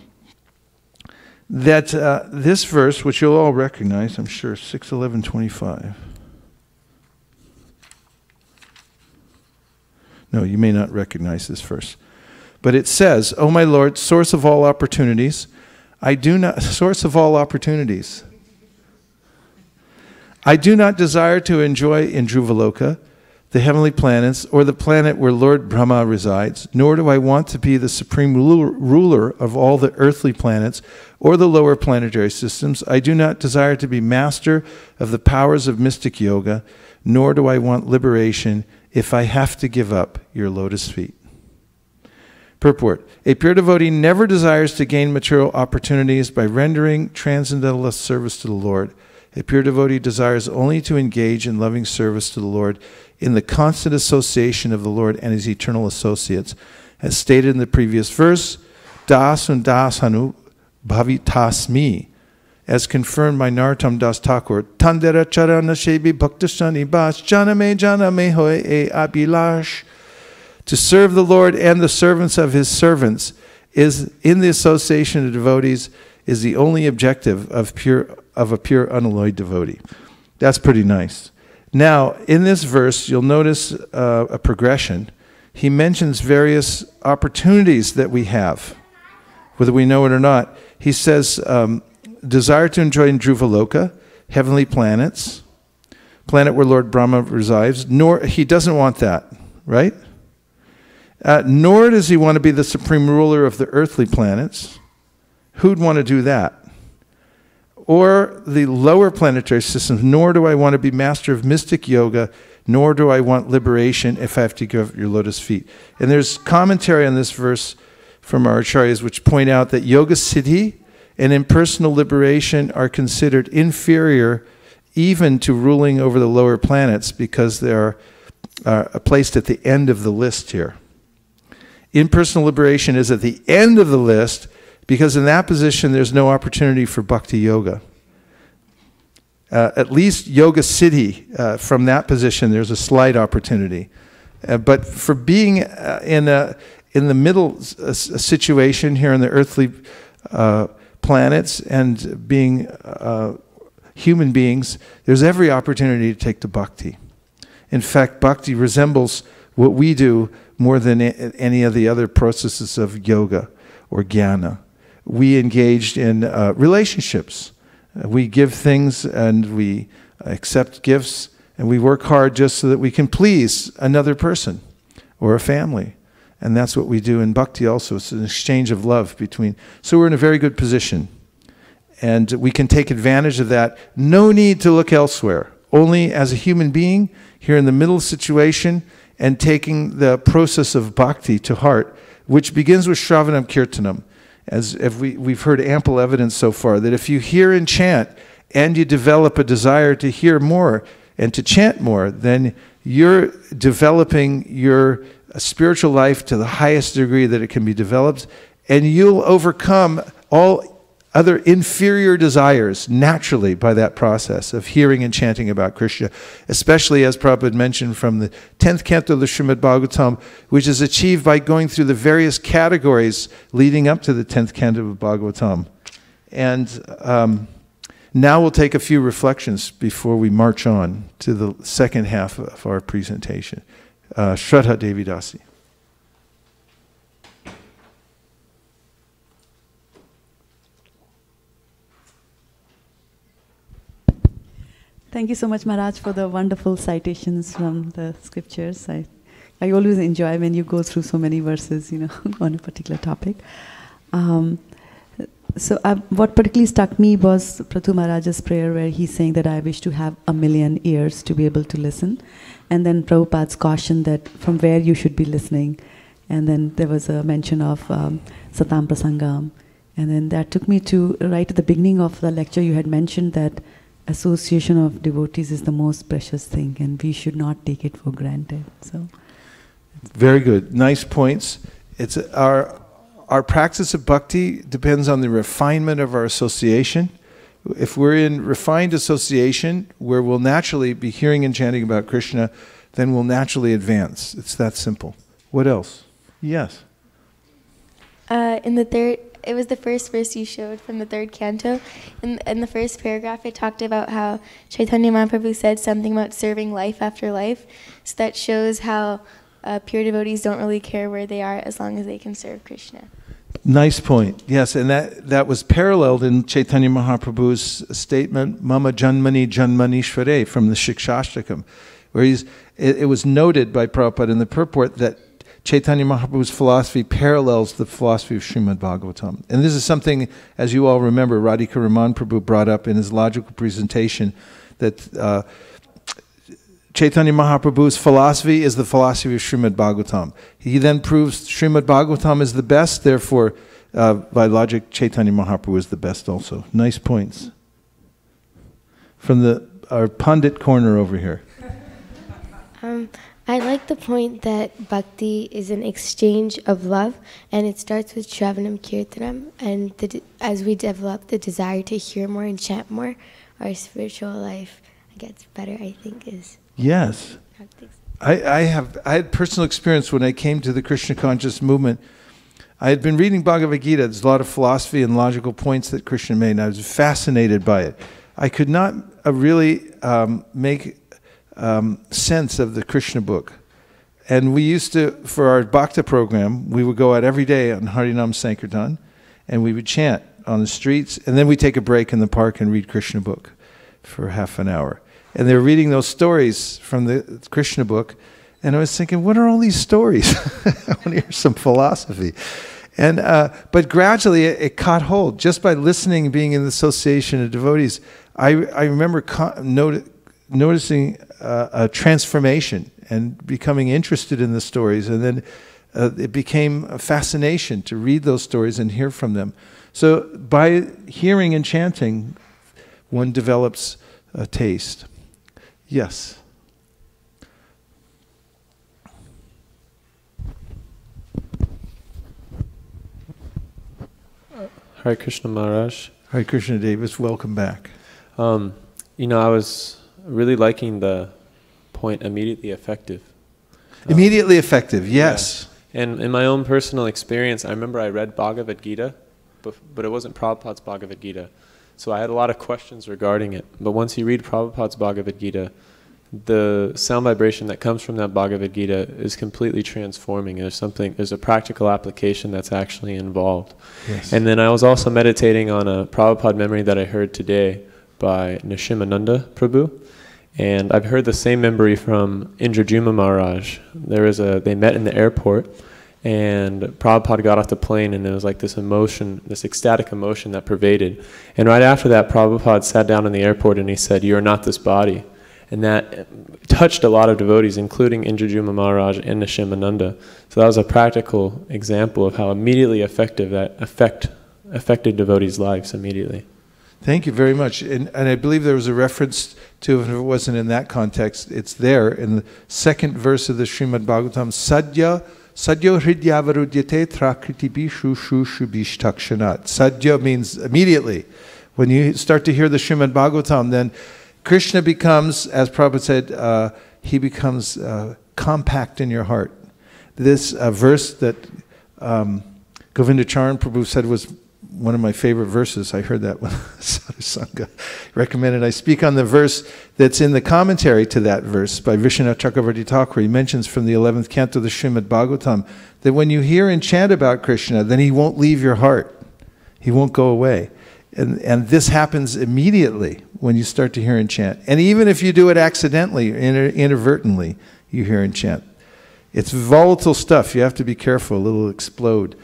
that uh, this verse, which you'll all recognize, I'm sure, 6 11 25. No, you may not recognize this verse. But it says, O my Lord, source of all opportunities, I do not, source of all opportunities. I do not desire to enjoy in Dhruvaloka the heavenly planets or the planet where Lord Brahma resides, nor do I want to be the supreme ruler of all the earthly planets or the lower planetary systems. I do not desire to be master of the powers of mystic yoga, nor do I want liberation if I have to give up your lotus feet. Purport A pure devotee never desires to gain material opportunities by rendering transcendental service to the Lord. A pure devotee desires only to engage in loving service to the Lord in the constant association of the Lord and his eternal associates. As stated in the previous verse, Das und Das Hanu Bhavitasmi, as confirmed by Narottam Das Thakur, Tandera Charana Shebi Bhaktashani Bas Janame Janame Hoy E Abilash. To serve the Lord and the servants of his servants is in the association of devotees is the only objective of pure of a pure unalloyed devotee. That's pretty nice. Now, in this verse, you'll notice uh, a progression. He mentions various opportunities that we have, whether we know it or not. He says, um, desire to enjoy in Dhruvaloka, heavenly planets, planet where Lord Brahma resides, nor he doesn't want that, right? Uh, nor does he want to be the supreme ruler of the earthly planets. Who'd want to do that? Or the lower planetary systems, nor do I want to be master of mystic yoga, nor do I want liberation if I have to give your lotus feet. And there's commentary on this verse from our acharyas which point out that yoga siddhi and impersonal liberation are considered inferior even to ruling over the lower planets because they are uh, placed at the end of the list here. Impersonal liberation is at the end of the list because in that position, there's no opportunity for bhakti yoga. Uh, at least yoga siddhi, uh, from that position, there's a slight opportunity. Uh, but for being uh, in, a, in the middle situation here in the earthly uh, planets and being uh, human beings, there's every opportunity to take to bhakti. In fact, bhakti resembles what we do more than any of the other processes of yoga or jnana we engaged in uh, relationships. Uh, we give things and we accept gifts and we work hard just so that we can please another person or a family. And that's what we do in bhakti also. It's an exchange of love between. So we're in a very good position. And we can take advantage of that. No need to look elsewhere. Only as a human being, here in the middle situation, and taking the process of bhakti to heart, which begins with Shravanam Kirtanam as if we, we've heard ample evidence so far, that if you hear and chant and you develop a desire to hear more and to chant more, then you're developing your spiritual life to the highest degree that it can be developed, and you'll overcome all other inferior desires naturally by that process of hearing and chanting about Krishna, especially as Prabhupada mentioned from the 10th canto of the Srimad Bhagavatam, which is achieved by going through the various categories leading up to the 10th canto of Bhagavatam. And um, now we'll take a few reflections before we march on to the second half of our presentation. Uh, Shraddha Devidasi. Thank you so much, Maharaj, for the wonderful citations from the scriptures. I, I always enjoy when you go through so many verses, you know, on a particular topic. Um, so uh, what particularly struck me was Prithu Maharaj's prayer where he's saying that I wish to have a million ears to be able to listen. And then Prabhupada's caution that from where you should be listening. And then there was a mention of um, Satam Prasangam. And then that took me to right at the beginning of the lecture you had mentioned that association of devotees is the most precious thing, and we should not take it for granted. So, very good, nice points. It's our our practice of bhakti depends on the refinement of our association. If we're in refined association, where we'll naturally be hearing and chanting about Krishna, then we'll naturally advance. It's that simple. What else? Yes. Uh, in the third it was the first verse you showed from the third canto. In, in the first paragraph, it talked about how Chaitanya Mahaprabhu said something about serving life after life. So that shows how uh, pure devotees don't really care where they are as long as they can serve Krishna. Nice point. Yes, and that, that was paralleled in Chaitanya Mahaprabhu's statement, Mama Janmani Janmanishvare from the Shikshashtakam, where he's, it, it was noted by Prabhupada in the purport that Chaitanya Mahaprabhu's philosophy parallels the philosophy of Srimad Bhagavatam. And this is something, as you all remember, Radhika Raman Prabhu brought up in his logical presentation that uh, Chaitanya Mahaprabhu's philosophy is the philosophy of Srimad Bhagavatam. He then proves Srimad Bhagavatam is the best, therefore, uh, by logic, Chaitanya Mahaprabhu is the best also. Nice points. From the our pundit corner over here. Um, I like the point that bhakti is an exchange of love, and it starts with Shravanam Kirtanam. And the, as we develop the desire to hear more and chant more, our spiritual life gets better, I think, is. Yes. I, I have I had personal experience when I came to the Krishna conscious movement. I had been reading Bhagavad Gita. There's a lot of philosophy and logical points that Krishna made, and I was fascinated by it. I could not uh, really um, make um, sense of the Krishna book. And we used to, for our Bhakta program, we would go out every day on Harinam Sankirtan and we would chant on the streets. And then we'd take a break in the park and read Krishna book for half an hour. And they're reading those stories from the Krishna book. And I was thinking, what are all these stories? I want to hear some philosophy. And, uh, but gradually it, it, caught hold. Just by listening, being in the association of devotees, I, I remember noted, noticing uh, a transformation and becoming interested in the stories. And then uh, it became a fascination to read those stories and hear from them. So by hearing and chanting, one develops a taste. Yes. Hare Krishna Maharaj. Hare Krishna Davis, welcome back. Um, you know, I was really liking the point immediately effective. Um, immediately effective, yes. Yeah. And in my own personal experience, I remember I read Bhagavad Gita, but, but it wasn't Prabhupada's Bhagavad Gita. So I had a lot of questions regarding it. But once you read Prabhupada's Bhagavad Gita, the sound vibration that comes from that Bhagavad Gita is completely transforming. There's something, there's a practical application that's actually involved. Yes. And then I was also meditating on a Prabhupada memory that I heard today by Nishimananda Prabhu. And I've heard the same memory from Indradyumna Maharaj. There was a, they met in the airport, and Prabhupada got off the plane, and it was like this emotion, this ecstatic emotion that pervaded. And right after that, Prabhupada sat down in the airport and he said, You are not this body. And that touched a lot of devotees, including Indradyumna Maharaj and Nishimananda. So that was a practical example of how immediately effective that effect affected devotees' lives immediately. Thank you very much. And, and, I believe there was a reference to, if it wasn't in that context, it's there in the second verse of the Srimad Bhagavatam, Sadya, Sadyo hridyavarudyate trakriti shu shu shubishtakshanat. Sadya means immediately. When you start to hear the Srimad Bhagavatam, then Krishna becomes, as Prabhupada said, uh, he becomes uh, compact in your heart. This uh, verse that um, Govinda Charan Prabhu said was one of my favorite verses. I heard that when Sadhusanga recommended I speak on the verse that's in the commentary to that verse by Vishwanath Chakravarti Thakur. He mentions from the 11th canto of the Srimad Bhagavatam that when you hear and chant about Krishna, then he won't leave your heart. He won't go away. And, and this happens immediately when you start to hear and chant. And even if you do it accidentally, inadvertently, you hear and chant. It's volatile stuff. You have to be careful. It'll explode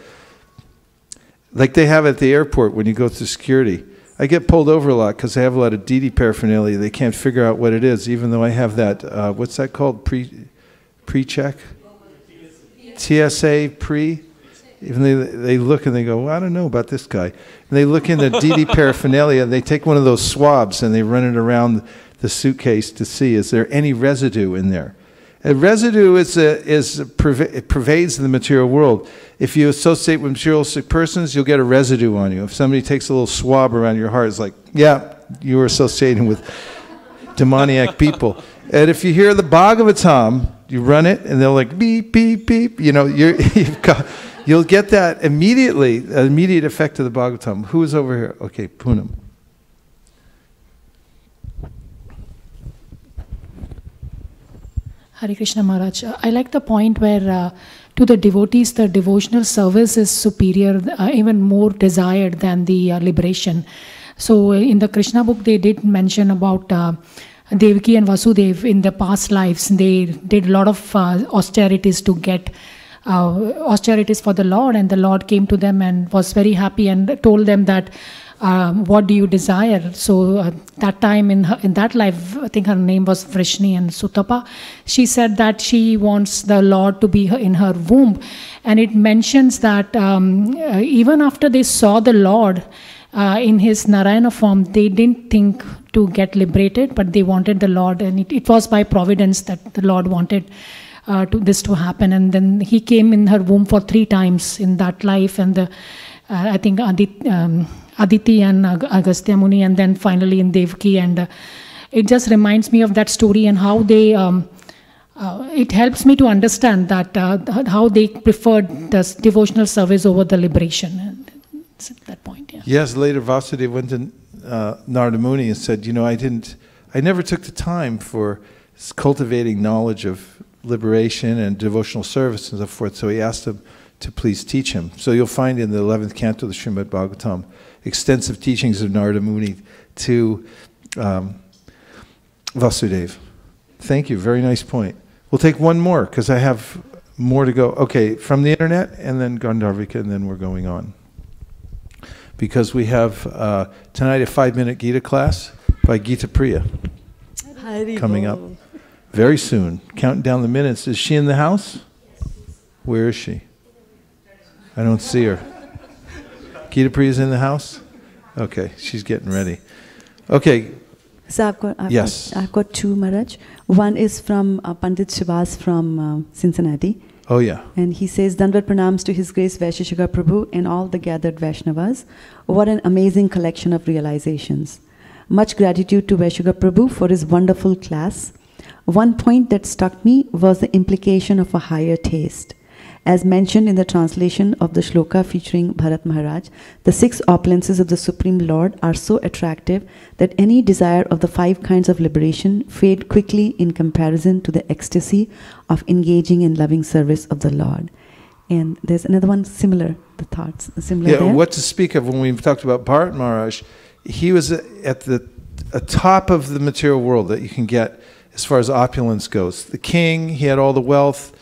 like they have at the airport when you go through security. I get pulled over a lot because I have a lot of DD paraphernalia. They can't figure out what it is, even though I have that. Uh, what's that called? Pre pre check. TSA pre. Even they they look and they go, well, I don't know about this guy. And they look in the DD paraphernalia. and They take one of those swabs and they run it around the suitcase to see is there any residue in there. A residue is, a, is a, pervades the material world. If you associate with materialistic persons, you'll get a residue on you. If somebody takes a little swab around your heart, it's like, yeah, you were associating with demoniac people. And if you hear the Bhagavatam, you run it, and they're like beep, beep, beep. You know, you will get that immediately, immediate effect of the Bhagavatam. Who is over here? Okay, Poonam. Hare Krishna Maharaj. I like the point where uh, to the devotees, the devotional service is superior, uh, even more desired than the uh, liberation. So, uh, in the Krishna book, they did mention about uh, Devaki and Vasudev in the past lives. They did a lot of uh, austerities to get austerities for the Lord, and the Lord came to them and was very happy and told them that. Um, what do you desire? So uh, that time in her, in that life, I think her name was Prishni and Sutapa. She said that she wants the Lord to be her, in her womb, and it mentions that um, uh, even after they saw the Lord uh, in his Narayana form, they didn't think to get liberated, but they wanted the Lord, and it, it was by providence that the Lord wanted uh, to, this to happen. And then he came in her womb for three times in that life, and the, uh, I think Adit, um, Aditi and Ag- Agastya Muni, and then finally in Devaki. And uh, it just reminds me of that story and how they. Um, uh, it helps me to understand that uh, how they preferred this devotional service over the liberation. It's at that point, yeah. Yes, later Vasudeva went to uh, Narada Muni and said, You know, I didn't, I never took the time for cultivating knowledge of liberation and devotional service and so forth. So he asked him to please teach him. So you'll find in the 11th canto of the Srimad Bhagavatam extensive teachings of Narada Muni to um, Vasudeva. Thank you. Very nice point. We'll take one more because I have more to go. Okay, from the internet and then Gandharvika, and then we're going on because we have uh, tonight a five minute Gita class by Gita Priya coming up very soon. Counting down the minutes. Is she in the house? Where is she? I don't see her. Gita Priya's in the house? Okay, she's getting ready. Okay, So I've got, I've Yes. got, I've got two, Maharaj. One is from uh, Pandit Shivas from uh, Cincinnati. oh yeah. And he says, Dandat pranams to His Grace Vaisesika Prabhu and all the gathered Vaishnavas. What an amazing collection of realizations. Much gratitude to Vaisesika Prabhu for his wonderful class. One point that struck me was the implication of a higher taste. As mentioned in the translation of the shloka featuring Bharat Maharaj, the six opulences of the Supreme Lord are so attractive that any desire of the five kinds of liberation fade quickly in comparison to the ecstasy of engaging in loving service of the Lord. And there's another one similar, the thoughts similar Yeah, there. what to speak of when we've talked about Bharat Maharaj, he was at the a top of the material world that you can get as far as opulence goes. The king, he had all the wealth,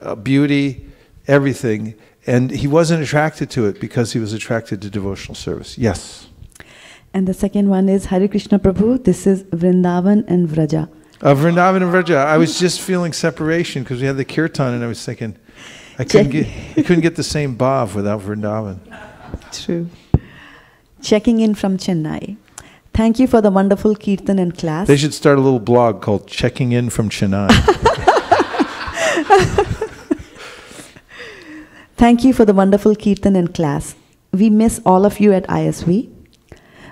uh, beauty, everything, and he wasn't attracted to it because he was attracted to devotional service. Yes. And the second one is Hare Krishna Prabhu. This is Vrindavan and Vraja. Uh, Vrindavan and Vraja. I was just feeling separation because we had the kirtan, and I was thinking, I couldn't get, I couldn't get the same bhav without Vrindavan. True. Checking in from Chennai. Thank you for the wonderful kirtan and class. They should start a little blog called "Checking In from Chennai." Thank you for the wonderful kirtan and class. We miss all of you at ISV.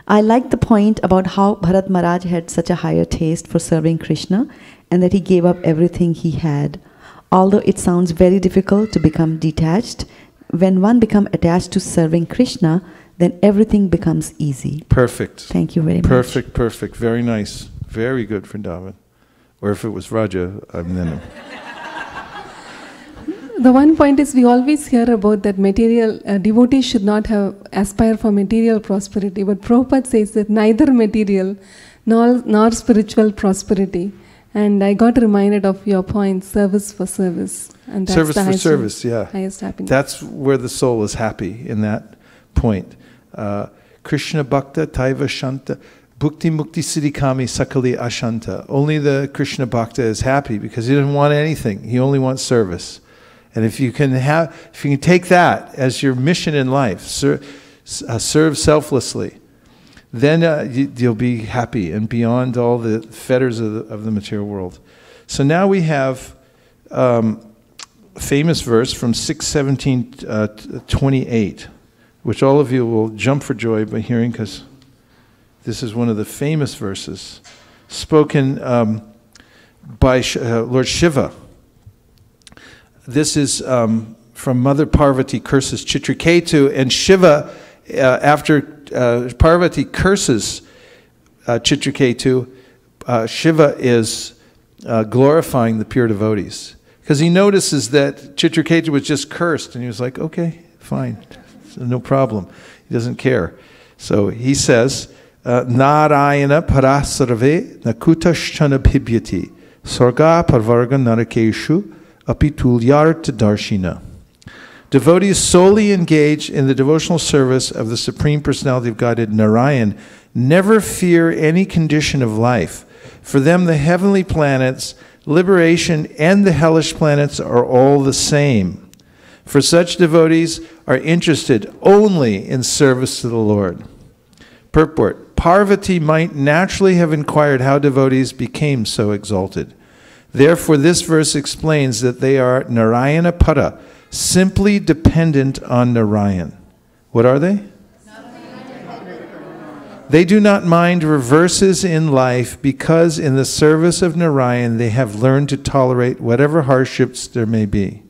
I like the point about how Bharat Maharaj had such a higher taste for serving Krishna and that he gave up everything he had. Although it sounds very difficult to become detached, when one becomes attached to serving Krishna, then everything becomes easy. Perfect. Thank you very much. Perfect, perfect. Very nice. Very good, Vrindavan. Or if it was Raja, I'm then. The one point is we always hear about that material uh, devotees should not have aspire for material prosperity, but Prabhupada says that neither material nor nor spiritual prosperity. And I got reminded of your point, service for service, and that's Service the for highest, service, yeah. highest happiness. That's where the soul is happy in that point. Uh, Krishna Bhakta Taiva Shanta Bhukti Mukti Siddhikami Sakali Ashanta. Only the Krishna Bhakta is happy because he doesn't want anything. He only wants service. And if you can have, if you can take that as your mission in life, uh, serve selflessly, then uh, you, you'll be happy and beyond all the fetters of the, of the material world. So now we have um, a famous verse from 617 uh, 28, which all of you will jump for joy by hearing because this is one of the famous verses spoken um, by Sh- uh, Lord Shiva. This is um, from Mother Parvati curses Chitraketu, and Shiva, uh, after uh, Parvati curses uh, Chitraketu, uh, Shiva is uh, glorifying the pure devotees Because he notices that Chitraketu was just cursed, and he was like, okay, fine, no problem. He doesn't care. So he says, uh, Narayana parasarve nakutashchana bhibyati sarga parvarga narakeshu apitulyart darshina. Devotees solely engaged in the devotional service of the Supreme Personality of Godhead, Narayan, never fear any condition of life. For them, the heavenly planets, liberation, and the hellish planets are all the same. For such devotees are interested only in service to the Lord. Purport Parvati might naturally have inquired how devotees became so exalted. Therefore, this verse explains that they are Narayana Para, simply dependent on Narayan. What are they? They do not mind reverses in life because, in the service of Narayan, they have learned to tolerate whatever hardships there may be.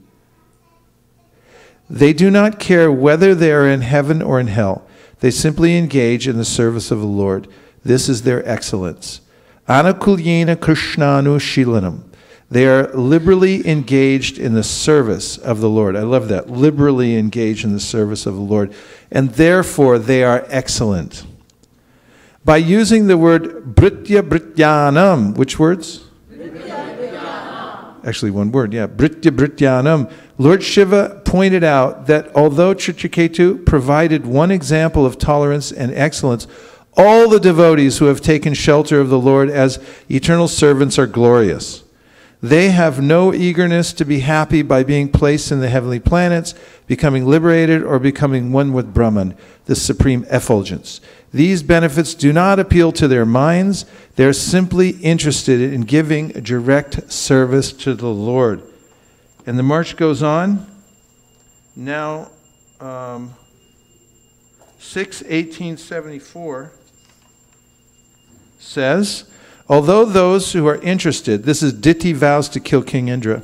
They do not care whether they are in heaven or in hell. They simply engage in the service of the Lord. This is their excellence. Anukulyena Krishnanu Shilanam. They are liberally engaged in the service of the Lord. I love that. Liberally engaged in the service of the Lord. And therefore, they are excellent. By using the word Britya Brityanam, which words? Actually, one word, yeah. Britya Brityanam. Lord Shiva pointed out that although Chitraketu provided one example of tolerance and excellence, all the devotees who have taken shelter of the Lord as eternal servants are glorious. They have no eagerness to be happy by being placed in the heavenly planets, becoming liberated, or becoming one with Brahman, the supreme effulgence. These benefits do not appeal to their minds. They're simply interested in giving direct service to the Lord. And the march goes on. Now, um, 6 1874 says, Although those who are interested, this is Diti vows to kill King Indra.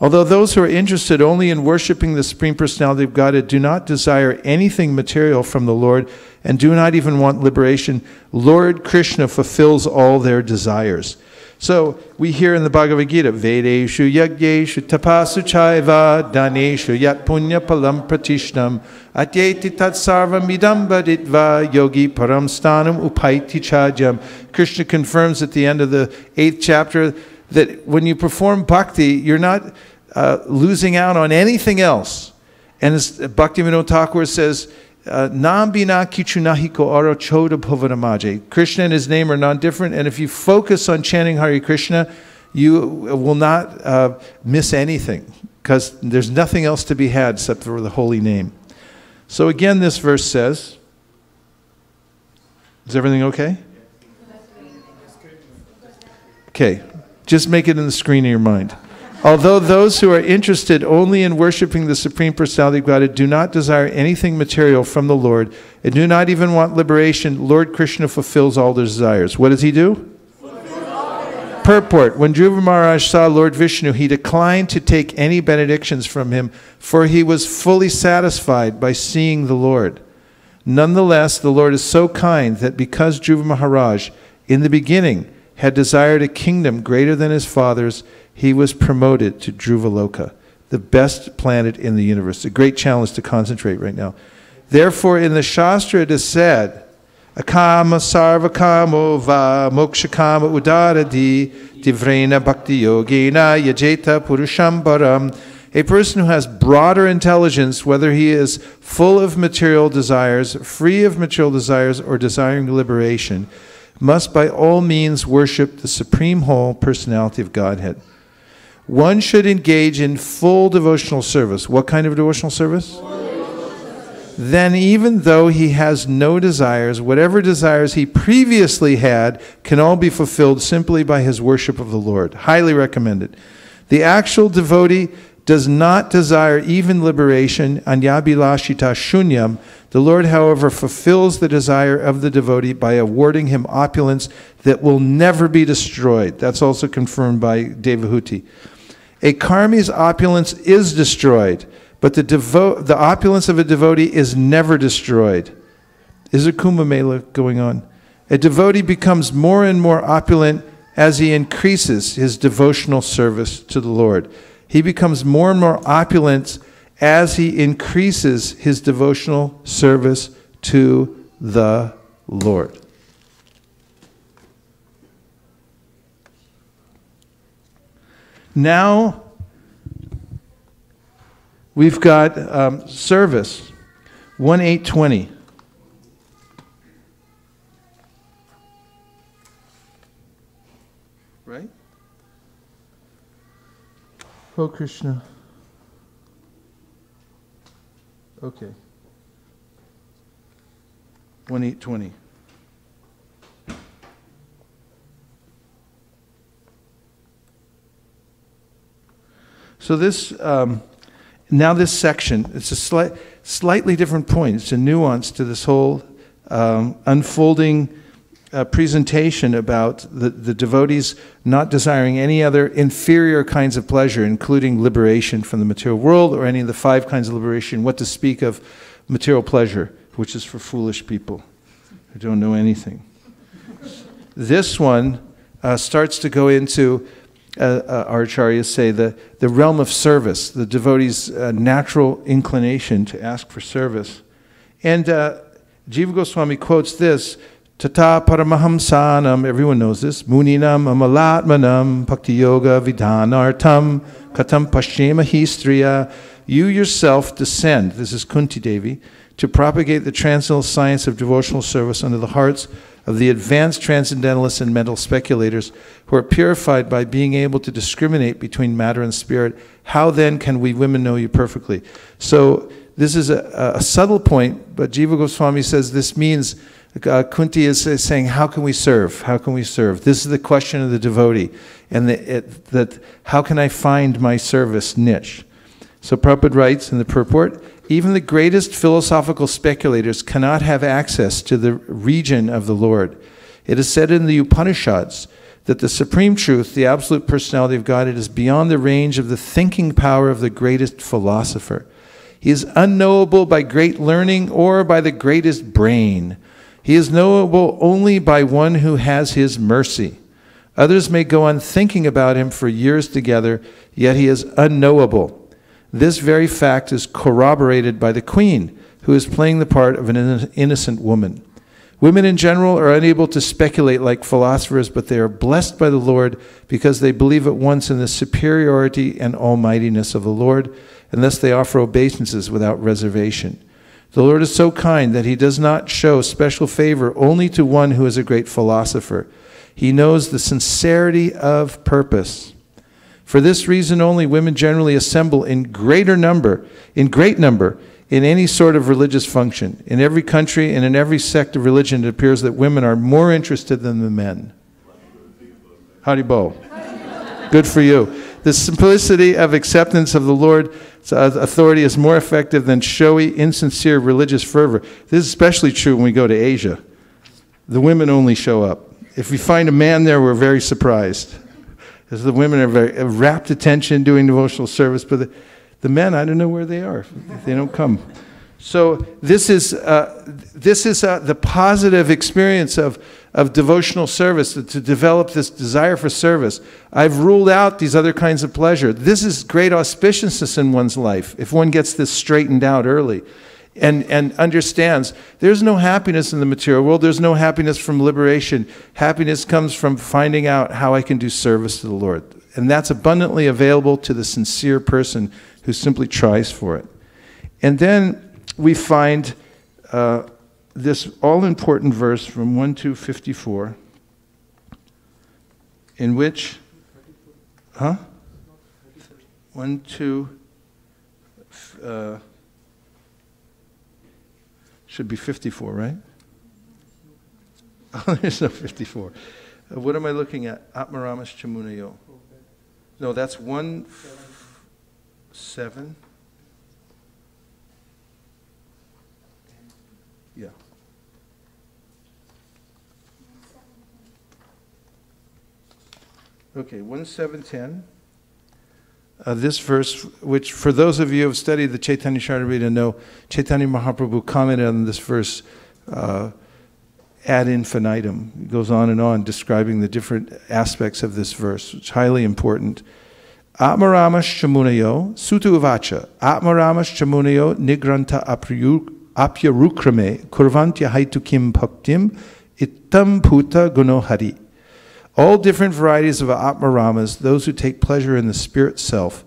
Although those who are interested only in worshiping the Supreme Personality of Godhead do not desire anything material from the Lord and do not even want liberation, Lord Krishna fulfills all their desires. So we hear in the Bhagavad Gita, Vedeshu yagyeshu tapasu chaiva daneshu yat punya palam pratishnam atyeti tat sarvam idam baditva yogi param stanam upaiti chajam. Krishna confirms at the end of the eighth chapter that when you perform bhakti, you're not uh, losing out on anything else. And as Bhaktivinoda Thakur says, Nam bina kichunahiko aro. Krishna and his name are non different, and if you focus on chanting Hare Krishna, you will not uh, miss anything because there's nothing else to be had except for the holy name. So again, this verse says, Is everything okay? Okay, just make it in the screen of your mind. Although those who are interested only in worshiping the Supreme Personality of God do not desire anything material from the Lord and do not even want liberation, Lord Krishna fulfills all their desires. What does he do? Purport When Dhruva Maharaj saw Lord Vishnu, he declined to take any benedictions from him, for he was fully satisfied by seeing the Lord. Nonetheless, the Lord is so kind that because Dhruva Maharaj, in the beginning, had desired a kingdom greater than his father's, he was promoted to Dhruvaloka, the best planet in the universe. A great challenge to concentrate right now. Therefore, in the Shastra, it is said, Akama sarvakamo va mokshakama udaradi divrena bhakti yogena yajeta purusham Baram A person who has broader intelligence, whether he is full of material desires, free of material desires, or desiring liberation, must by all means worship the supreme whole personality of Godhead. One should engage in full devotional service. What kind of devotional service? Then, even though he has no desires, whatever desires he previously had can all be fulfilled simply by his worship of the Lord. Highly recommended. The actual devotee does not desire even liberation, anyabilashita shunyam. The Lord, however, fulfills the desire of the devotee by awarding him opulence that will never be destroyed. That's also confirmed by Devahuti. A karmi's opulence is destroyed, but the, devo- the opulence of a devotee is never destroyed. Is a Kumbh Mela going on? A devotee becomes more and more opulent as he increases his devotional service to the Lord. He becomes more and more opulent as he increases his devotional service to the Lord. Now we've got um, service 1 Oh, Krishna. Okay. 1 820. So this um, now this section it's a slight, slightly different point. It's a nuance to this whole um, unfolding uh, presentation about the, the devotees not desiring any other inferior kinds of pleasure, including liberation from the material world or any of the five kinds of liberation. What to speak of material pleasure, which is for foolish people who don't know anything. This one uh, starts to go into uh, uh, our acharyas say, the, the realm of service, the devotee's uh, natural inclination to ask for service. And uh, Jiva Goswami quotes this Tata Paramahamsanam, everyone knows this, Muninam Amalatmanam Bhakti Yoga Vidhanartam Katam Pashema Histriya. You yourself descend, this is Kunti Devi, to propagate the transcendental science of devotional service under the hearts of the advanced transcendentalists and mental speculators who are purified by being able to discriminate between matter and spirit. How then can we women know you perfectly? So, this is a, a subtle point, but Jiva Goswami says this means uh, Kunti is saying, How can we serve? How can we serve? This is the question of the devotee, and the, it, that how can I find my service niche? So Prabhupada writes in the purport even the greatest philosophical speculators cannot have access to the region of the Lord. It is said in the Upanishads that the supreme truth, the absolute personality of God, it is beyond the range of the thinking power of the greatest philosopher. He is unknowable by great learning or by the greatest brain. He is knowable only by one who has his mercy. Others may go on thinking about him for years together, yet he is unknowable. This very fact is corroborated by the queen, who is playing the part of an innocent woman. Women in general are unable to speculate like philosophers, but they are blessed by the Lord because they believe at once in the superiority and almightiness of the Lord, and thus they offer obeisances without reservation. The Lord is so kind that he does not show special favor only to one who is a great philosopher. He knows the sincerity of purpose. For this reason only, women generally assemble in greater number, in great number, in any sort of religious function. In every country and in every sect of religion, it appears that women are more interested than the men. Haribo. Good for you. The simplicity of acceptance of the Lord's Uh, authority is more effective than showy, insincere religious fervor. This is especially true when we go to Asia. The women only show up. If we find a man there, we're very surprised. Because the women are very have rapt attention doing devotional service, but the, the men, I don't know where they are. They don't come. So this is, uh, this is uh, the positive experience of, of devotional service, to, to develop this desire for service. I've ruled out these other kinds of pleasure. This is great auspiciousness in one's life if one gets this straightened out early and, and understands there's no happiness in the material world, there's no happiness from liberation. Happiness comes from finding out how I can do service to the Lord. And that's abundantly available to the sincere person who simply tries for it. And then we find uh, this all important verse from 1 to 54, in which, huh? 1 to. Uh, should be 54, right? Oh, there's no 54. Uh, what am I looking at? Atmaramas Chamunayo. No, that's 1 7. Yeah. Okay, 1 7 10 uh, this verse, which for those of you who have studied the Chaitanya Charitamrita know, Chaitanya Mahaprabhu commented on this verse uh, ad infinitum. He goes on and on describing the different aspects of this verse, which is highly important. Atmaramash Sutu Uvacha, Atmaramash Nigranta Apyarukrame, Kurvantya Haitukim Bhaktim, Ittam Puta Gunohari. All different varieties of Atmaramas, those who take pleasure in the spirit self,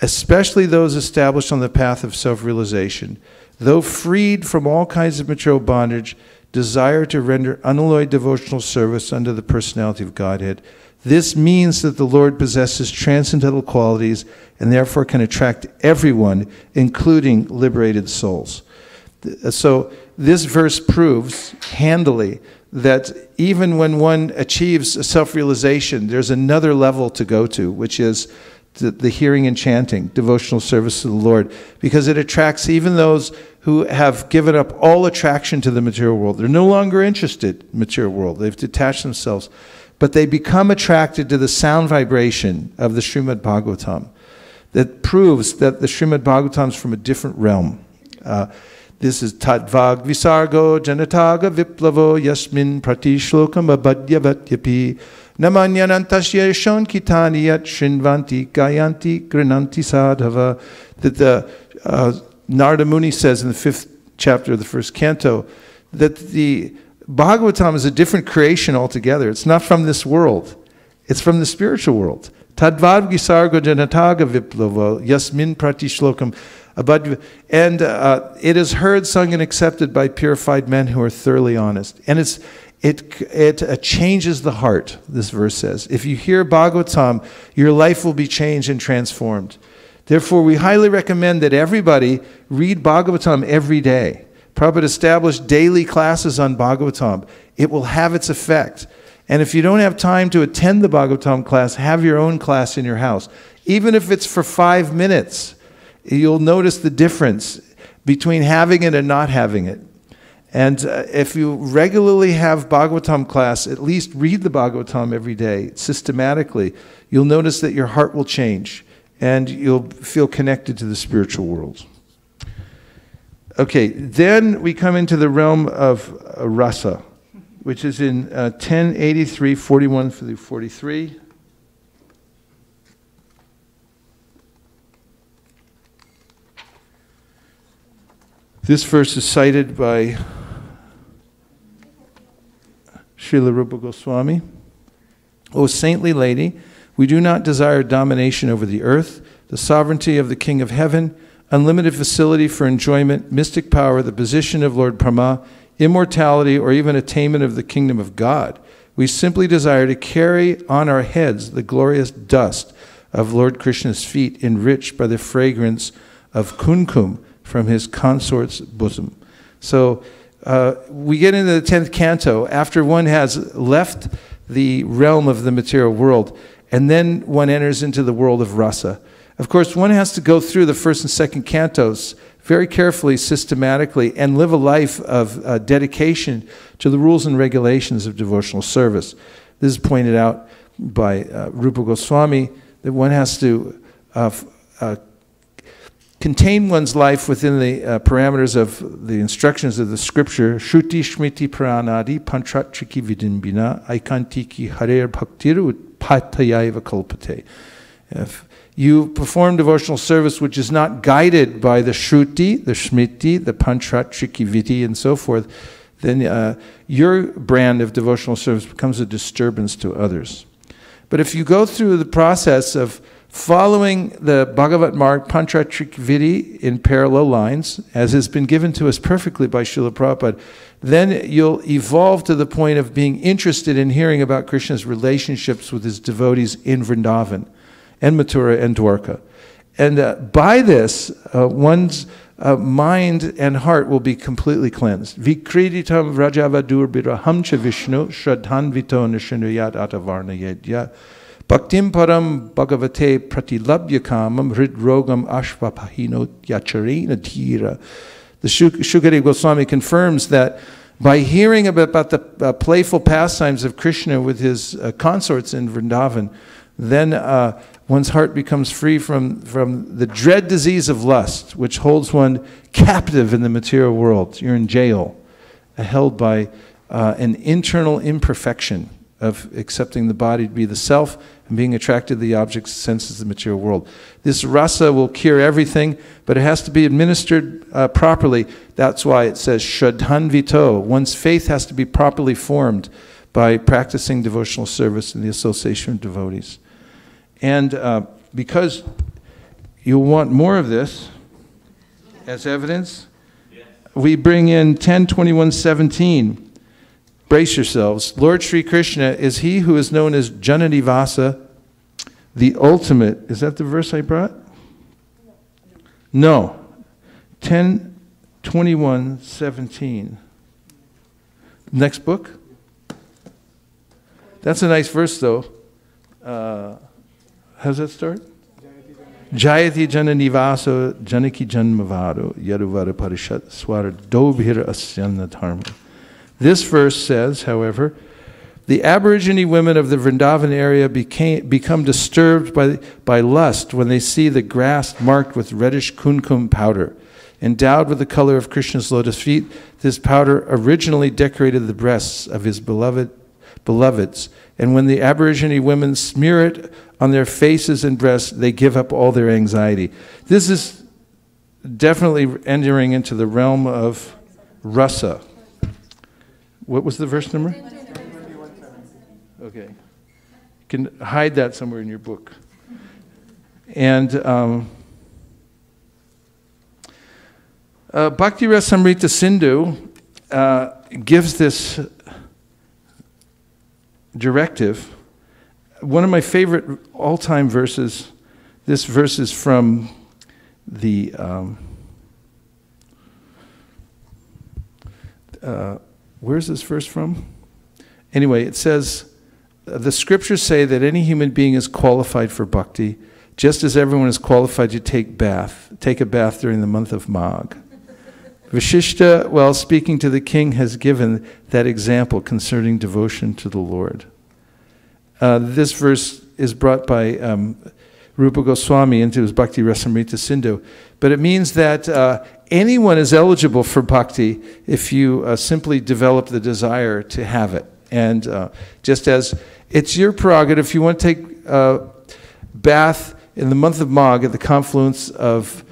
especially those established on the path of self realization, though freed from all kinds of material bondage, desire to render unalloyed devotional service unto the personality of Godhead this means that the Lord possesses transcendental qualities and therefore can attract everyone, including liberated souls. So, this verse proves handily that even when one achieves self realization, there's another level to go to, which is the, the, hearing and chanting, devotional service to the Lord, because it attracts even those who have given up all attraction to the material world. They're no longer interested in the material world, they've detached themselves but they become attracted to the sound vibration of the Srimad Bhagavatam that proves that the Srimad Bhagavatam is from a different realm. Uh, this is Tadvag Visargo Janataga Viplavo Yasmin Pratishlokam Abhadyavatyapi Namanyanantasya Shankitani Yat Shinvanti Gayanti Grinanti Sadhava. That the uh, Narada Muni says in the fifth chapter of the first canto that the Bhagavatam is a different creation altogether. It's not from this world, it's from the spiritual world. Tadvad gisarga janataga viplava yasmin And uh, it is heard, sung, and accepted by purified men who are thoroughly honest. And it's, it, it uh, changes the heart, this verse says. If you hear Bhagavatam, your life will be changed and transformed. Therefore, we highly recommend that everybody read Bhagavatam every day. Prabhupada established daily classes on Bhagavatam. It will have its effect. And if you don't have time to attend the Bhagavatam class, have your own class in your house. Even if it's for five minutes, you'll notice the difference between having it and not having it. And uh, if you regularly have Bhagavatam class, at least read the Bhagavatam every day systematically, you'll notice that your heart will change and you'll feel connected to the spiritual world. Okay, then we come into the realm of uh, rasa, which is in uh, 1083, 41 through 43. This verse is cited by Srila Rupa Goswami. O saintly lady, we do not desire domination over the earth, the sovereignty of the King of heaven unlimited facility for enjoyment, mystic power, the position of Lord Brahma, immortality, or even attainment of the kingdom of God. We simply desire to carry on our heads the glorious dust of Lord Krishna's feet, enriched by the fragrance of kunkum from his consort's bosom. So uh, we get into the 10th canto after one has left the realm of the material world, and then one enters into the world of rasa. Of course, one has to go through the first and second cantos very carefully, systematically, and live a life of uh, dedication to the rules and regulations of devotional service. This is pointed out by uh, Rupa Goswami that one has to uh, uh contain one's life within the uh, parameters of the instructions of the scripture. Shruti Shmiti Pranadi Pantratriki Vidimbina Aikantiki Harer Bhaktir Patayaiva Kalpate. If you perform devotional service which is not guided by the Shruti, the Smriti, the Panchatriki Viti, and so forth, then uh, your brand of devotional service becomes a disturbance to others. But if you go through the process of following the Bhagavat Marg Panchatriki Viti in parallel lines, as has been given to us perfectly by Srila Prabhupada, then you'll evolve to the point of being interested in hearing about Krishna's relationships with his devotees in Vrindavan and Mathura and Dwarka. And uh, by this, uh, one's uh, mind and heart will be completely cleansed. Vikriditam rajavadur biraham vishnu shradhanvito nishinuyat atavarna yedya. Bhaktim param bhagavate pratilabhya kamam hridrogam ashvapahino yacharena tira. The Shukadeva Goswami confirms that by hearing about, about the uh, playful pastimes of Krishna with his uh, consorts in Vrindavan, then uh, one's heart becomes free from, from the dread disease of lust, which holds one captive in the material world. You're in jail, uh, held by uh, an internal imperfection of accepting the body to be the self and being attracted to the objects, senses, the material world. This rasa will cure everything, but it has to be administered uh, properly. That's why it says shadhanvito. One's faith has to be properly formed by practicing devotional service in the association of devotees. And uh, because you'll want more of this as evidence, we bring in 10, 21, 17. Brace yourselves. Lord Sri Krishna is he who is known as Jananivasa, the ultimate. Is that the verse I brought? No. 10, 21, 17. Next book? That's a nice verse, though. Uh, how does that start? Jayati Jananivaso Janaki Janmavado Yaduvara Parishat Swara Dobhir Asyana Dharma. This verse says, however, the Aborigine women of the Vrindavan area became, become disturbed by, by lust when they see the grass marked with reddish kunkum powder. Endowed with the color of Krishna's lotus feet, this powder originally decorated the breasts of his beloved beloveds. And when the Aborigine women smear it on their faces and breasts, they give up all their anxiety. This is definitely entering into the realm of rasa. What was the verse number? Okay. You can hide that somewhere in your book. And um, uh, Bhakti Rasamrita Sindhu uh, gives this directive. One of my favorite all time verses, this verse is from the. Um, uh, where's this verse from? Anyway, it says the scriptures say that any human being is qualified for bhakti, just as everyone is qualified to take bath, take a bath during the month of Magh. Vashishta, while speaking to the king, has given that example concerning devotion to the Lord. Uh, this verse is brought by um, Rupa Goswami into his Bhakti Rasamrita Sindhu, but it means that uh, anyone is eligible for bhakti if you uh, simply develop the desire to have it. And uh, just as it's your prerogative, if you want to take a bath in the month of Magh at the confluence of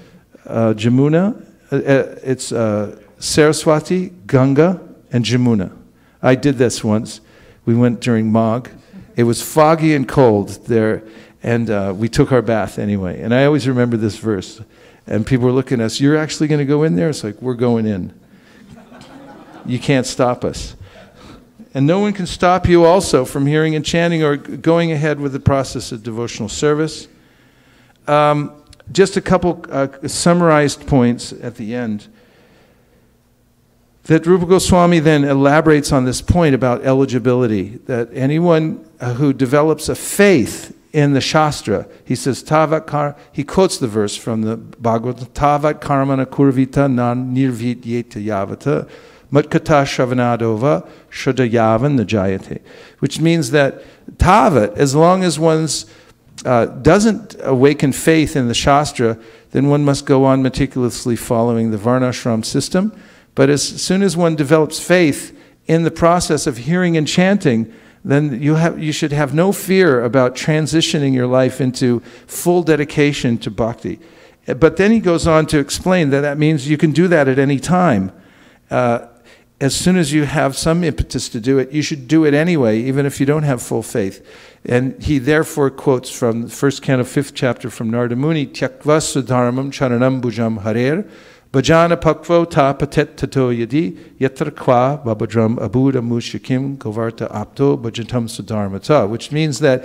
uh, Jamuna uh, uh, it's uh, Saraswati, Ganga, and Jamuna. I did this once. We went during Magh. It was foggy and cold there, and uh, we took our bath anyway. And I always remember this verse. And people were looking at us, You're actually going to go in there? It's like, We're going in. You can't stop us. And no one can stop you also from hearing and chanting or going ahead with the process of devotional service. Um, just a couple uh, summarized points at the end. That Rupa Goswami then elaborates on this point about eligibility, that anyone uh, who develops a faith in the Shastra, he says, Tavat kar, he quotes the verse from the Bhagavad, Tavat karmana kurvita nan nirvit yeta yavata, matkata shavanadova shadayavan najayate, which means that Tavat, as long as one's uh, doesn't awaken faith in the Shastra, then one must go on meticulously following the Varnashram system. But as soon as one develops faith in the process of hearing and chanting, then you, have, you should have no fear about transitioning your life into full dedication to bhakti. But then he goes on to explain that that means you can do that at any time. Uh, as soon as you have some impetus to do it, you should do it anyway, even if you don't have full faith. And he therefore quotes from the first canto, fifth chapter from Narada Muni, Tyakva sudharmam charanam bhujam harer, bhajana pakvo ta patet tato yadi, yatra kwa babadram abuda mushikim govarta apto bhajantam sudharmata, which means that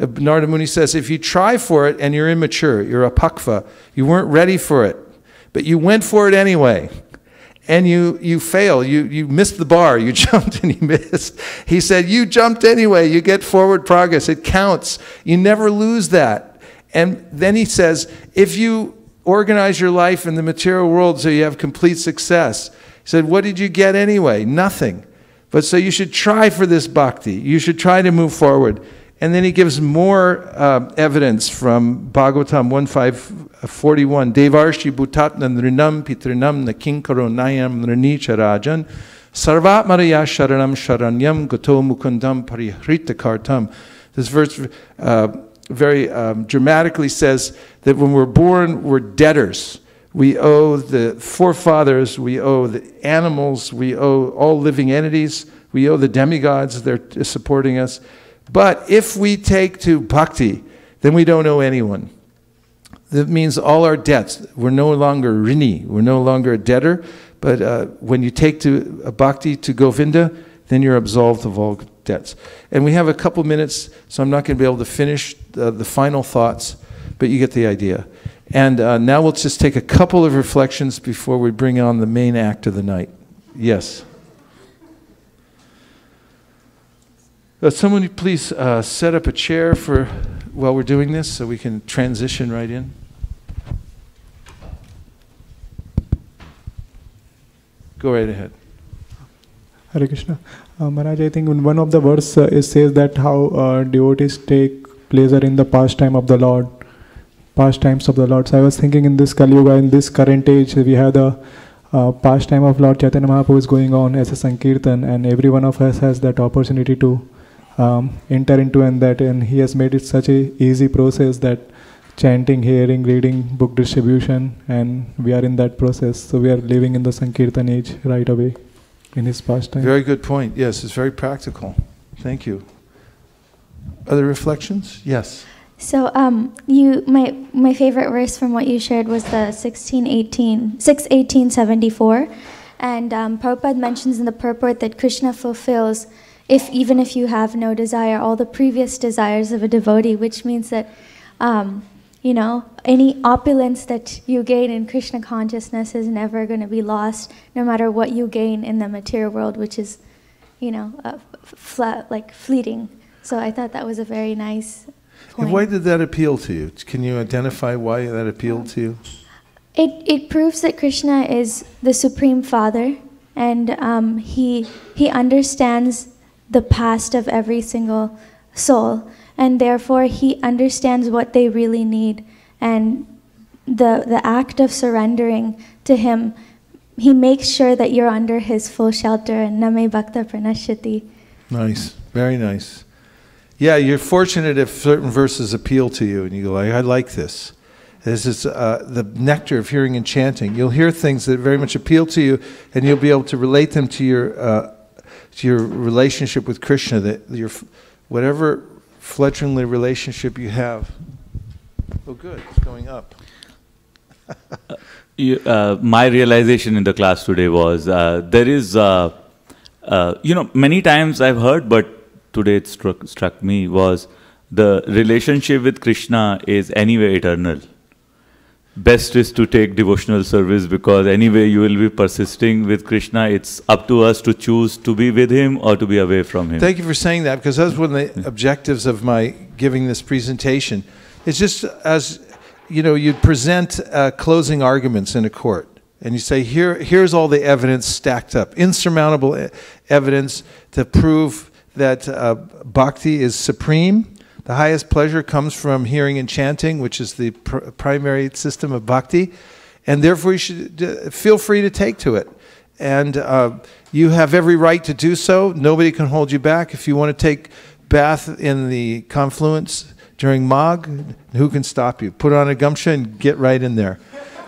uh, Narada Muni says, if you try for it and you're immature, you're a pakva, you weren't ready for it, but you went for it anyway and you, you fail. You, you missed the bar. You jumped and you missed. He said, You jumped anyway. You get forward progress. It counts. You never lose that. And then he says, If you organize your life in the material world so you have complete success, he said, What did you get anyway? Nothing. But so you should try for this bhakti. You should try to move forward. And then he gives more uh, evidence from Bhagavatam 1541. Devarshi bhutatna nrinam pitrinam nakinkaro nayam nrinicha rajan Sarvatmaraya Sharanam Sharanyam Gato Mukundam Parihrita Kartam. This verse uh, very um, dramatically says that when we're born, we're debtors. We owe the forefathers, we owe the animals, we owe all living entities, we owe the demigods, they're supporting us. But if we take to bhakti, then we don't owe anyone. That means all our debts, we're no longer rini, we're no longer a debtor. But uh, when you take to a bhakti to Govinda, then you're absolved of all debts. And we have a couple minutes, so I'm not going to be able to finish the, the final thoughts, but you get the idea. And uh, now we'll just take a couple of reflections before we bring on the main act of the night. Yes. Uh, someone please uh, set up a chair for while we're doing this so we can transition right in. Go right ahead. Hare Krishna. Uh, Maharaj, I think in one of the verse uh, it says that how uh, devotees take pleasure in the pastime of the Lord, pastimes of the Lord. So I was thinking in this Kali Yuga, in this current age, we have the uh, pastime of Lord Chaitanya Mahaprabhu is going on as a Sankirtan, and every one of us has that opportunity to um, enter into and that, and he has made it such a easy process that chanting, hearing, reading, book distribution, and we are in that process. So we are living in the Sankirtan age right away in his pastime. Very good point. Yes, it's very practical. Thank you. Other reflections? Yes. So, um, you my my favorite verse from what you shared was the 1618 61874, and um, Prabhupada mentions in the purport that Krishna fulfills, if even if you have no desire, all the previous desires of a devotee, which means that. Um, you know, any opulence that you gain in Krishna consciousness is never going to be lost, no matter what you gain in the material world, which is, you know, uh, flat, like fleeting. So I thought that was a very nice point. And why did that appeal to you? Can you identify why that appealed to you? It, it proves that Krishna is the Supreme Father, and um, he, he understands the past of every single soul and therefore he understands what they really need. And the, the act of surrendering to him, he makes sure that you're under his full shelter and name bhakta pranashati. Nice, very nice. Yeah, you're fortunate if certain verses appeal to you and you go, I, I like this. This is uh, the nectar of hearing and chanting. You'll hear things that very much appeal to you, and you'll be able to relate them to your uh, to your relationship with Krishna. That your whatever fledgling relationship you have. Oh, good, it's going up. uh, you, uh, my realization in the class today was uh, there is, uh, uh, you know, many times I've heard, but today it struck, struck me was the relationship with Krishna is anyway eternal best is to take devotional service because anyway you will be persisting with Krishna. It's up to us to choose to be with Him or to be away from Him. Thank you for saying that because that's one of the objectives of my giving this presentation. It's just as you know, you present uh, closing arguments in a court. And you say, Here, here's all the evidence stacked up, insurmountable evidence to prove that uh, bhakti is supreme the highest pleasure comes from hearing and chanting, which is the pr- primary system of bhakti, and therefore you should feel free to take to it. And uh, you have every right to do so. Nobody can hold you back. If you want to take bath in the confluence during Magh, who can stop you? Put on a gumsha and get right in there.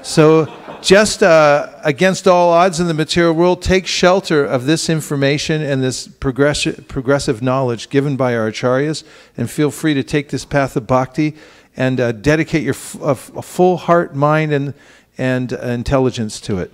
So just uh, against all odds in the material world, take shelter of this information and this progressive, progressive knowledge given by our acharyas, and feel free to take this path of bhakti and uh, dedicate your full heart, mind, and, and uh, intelligence to it.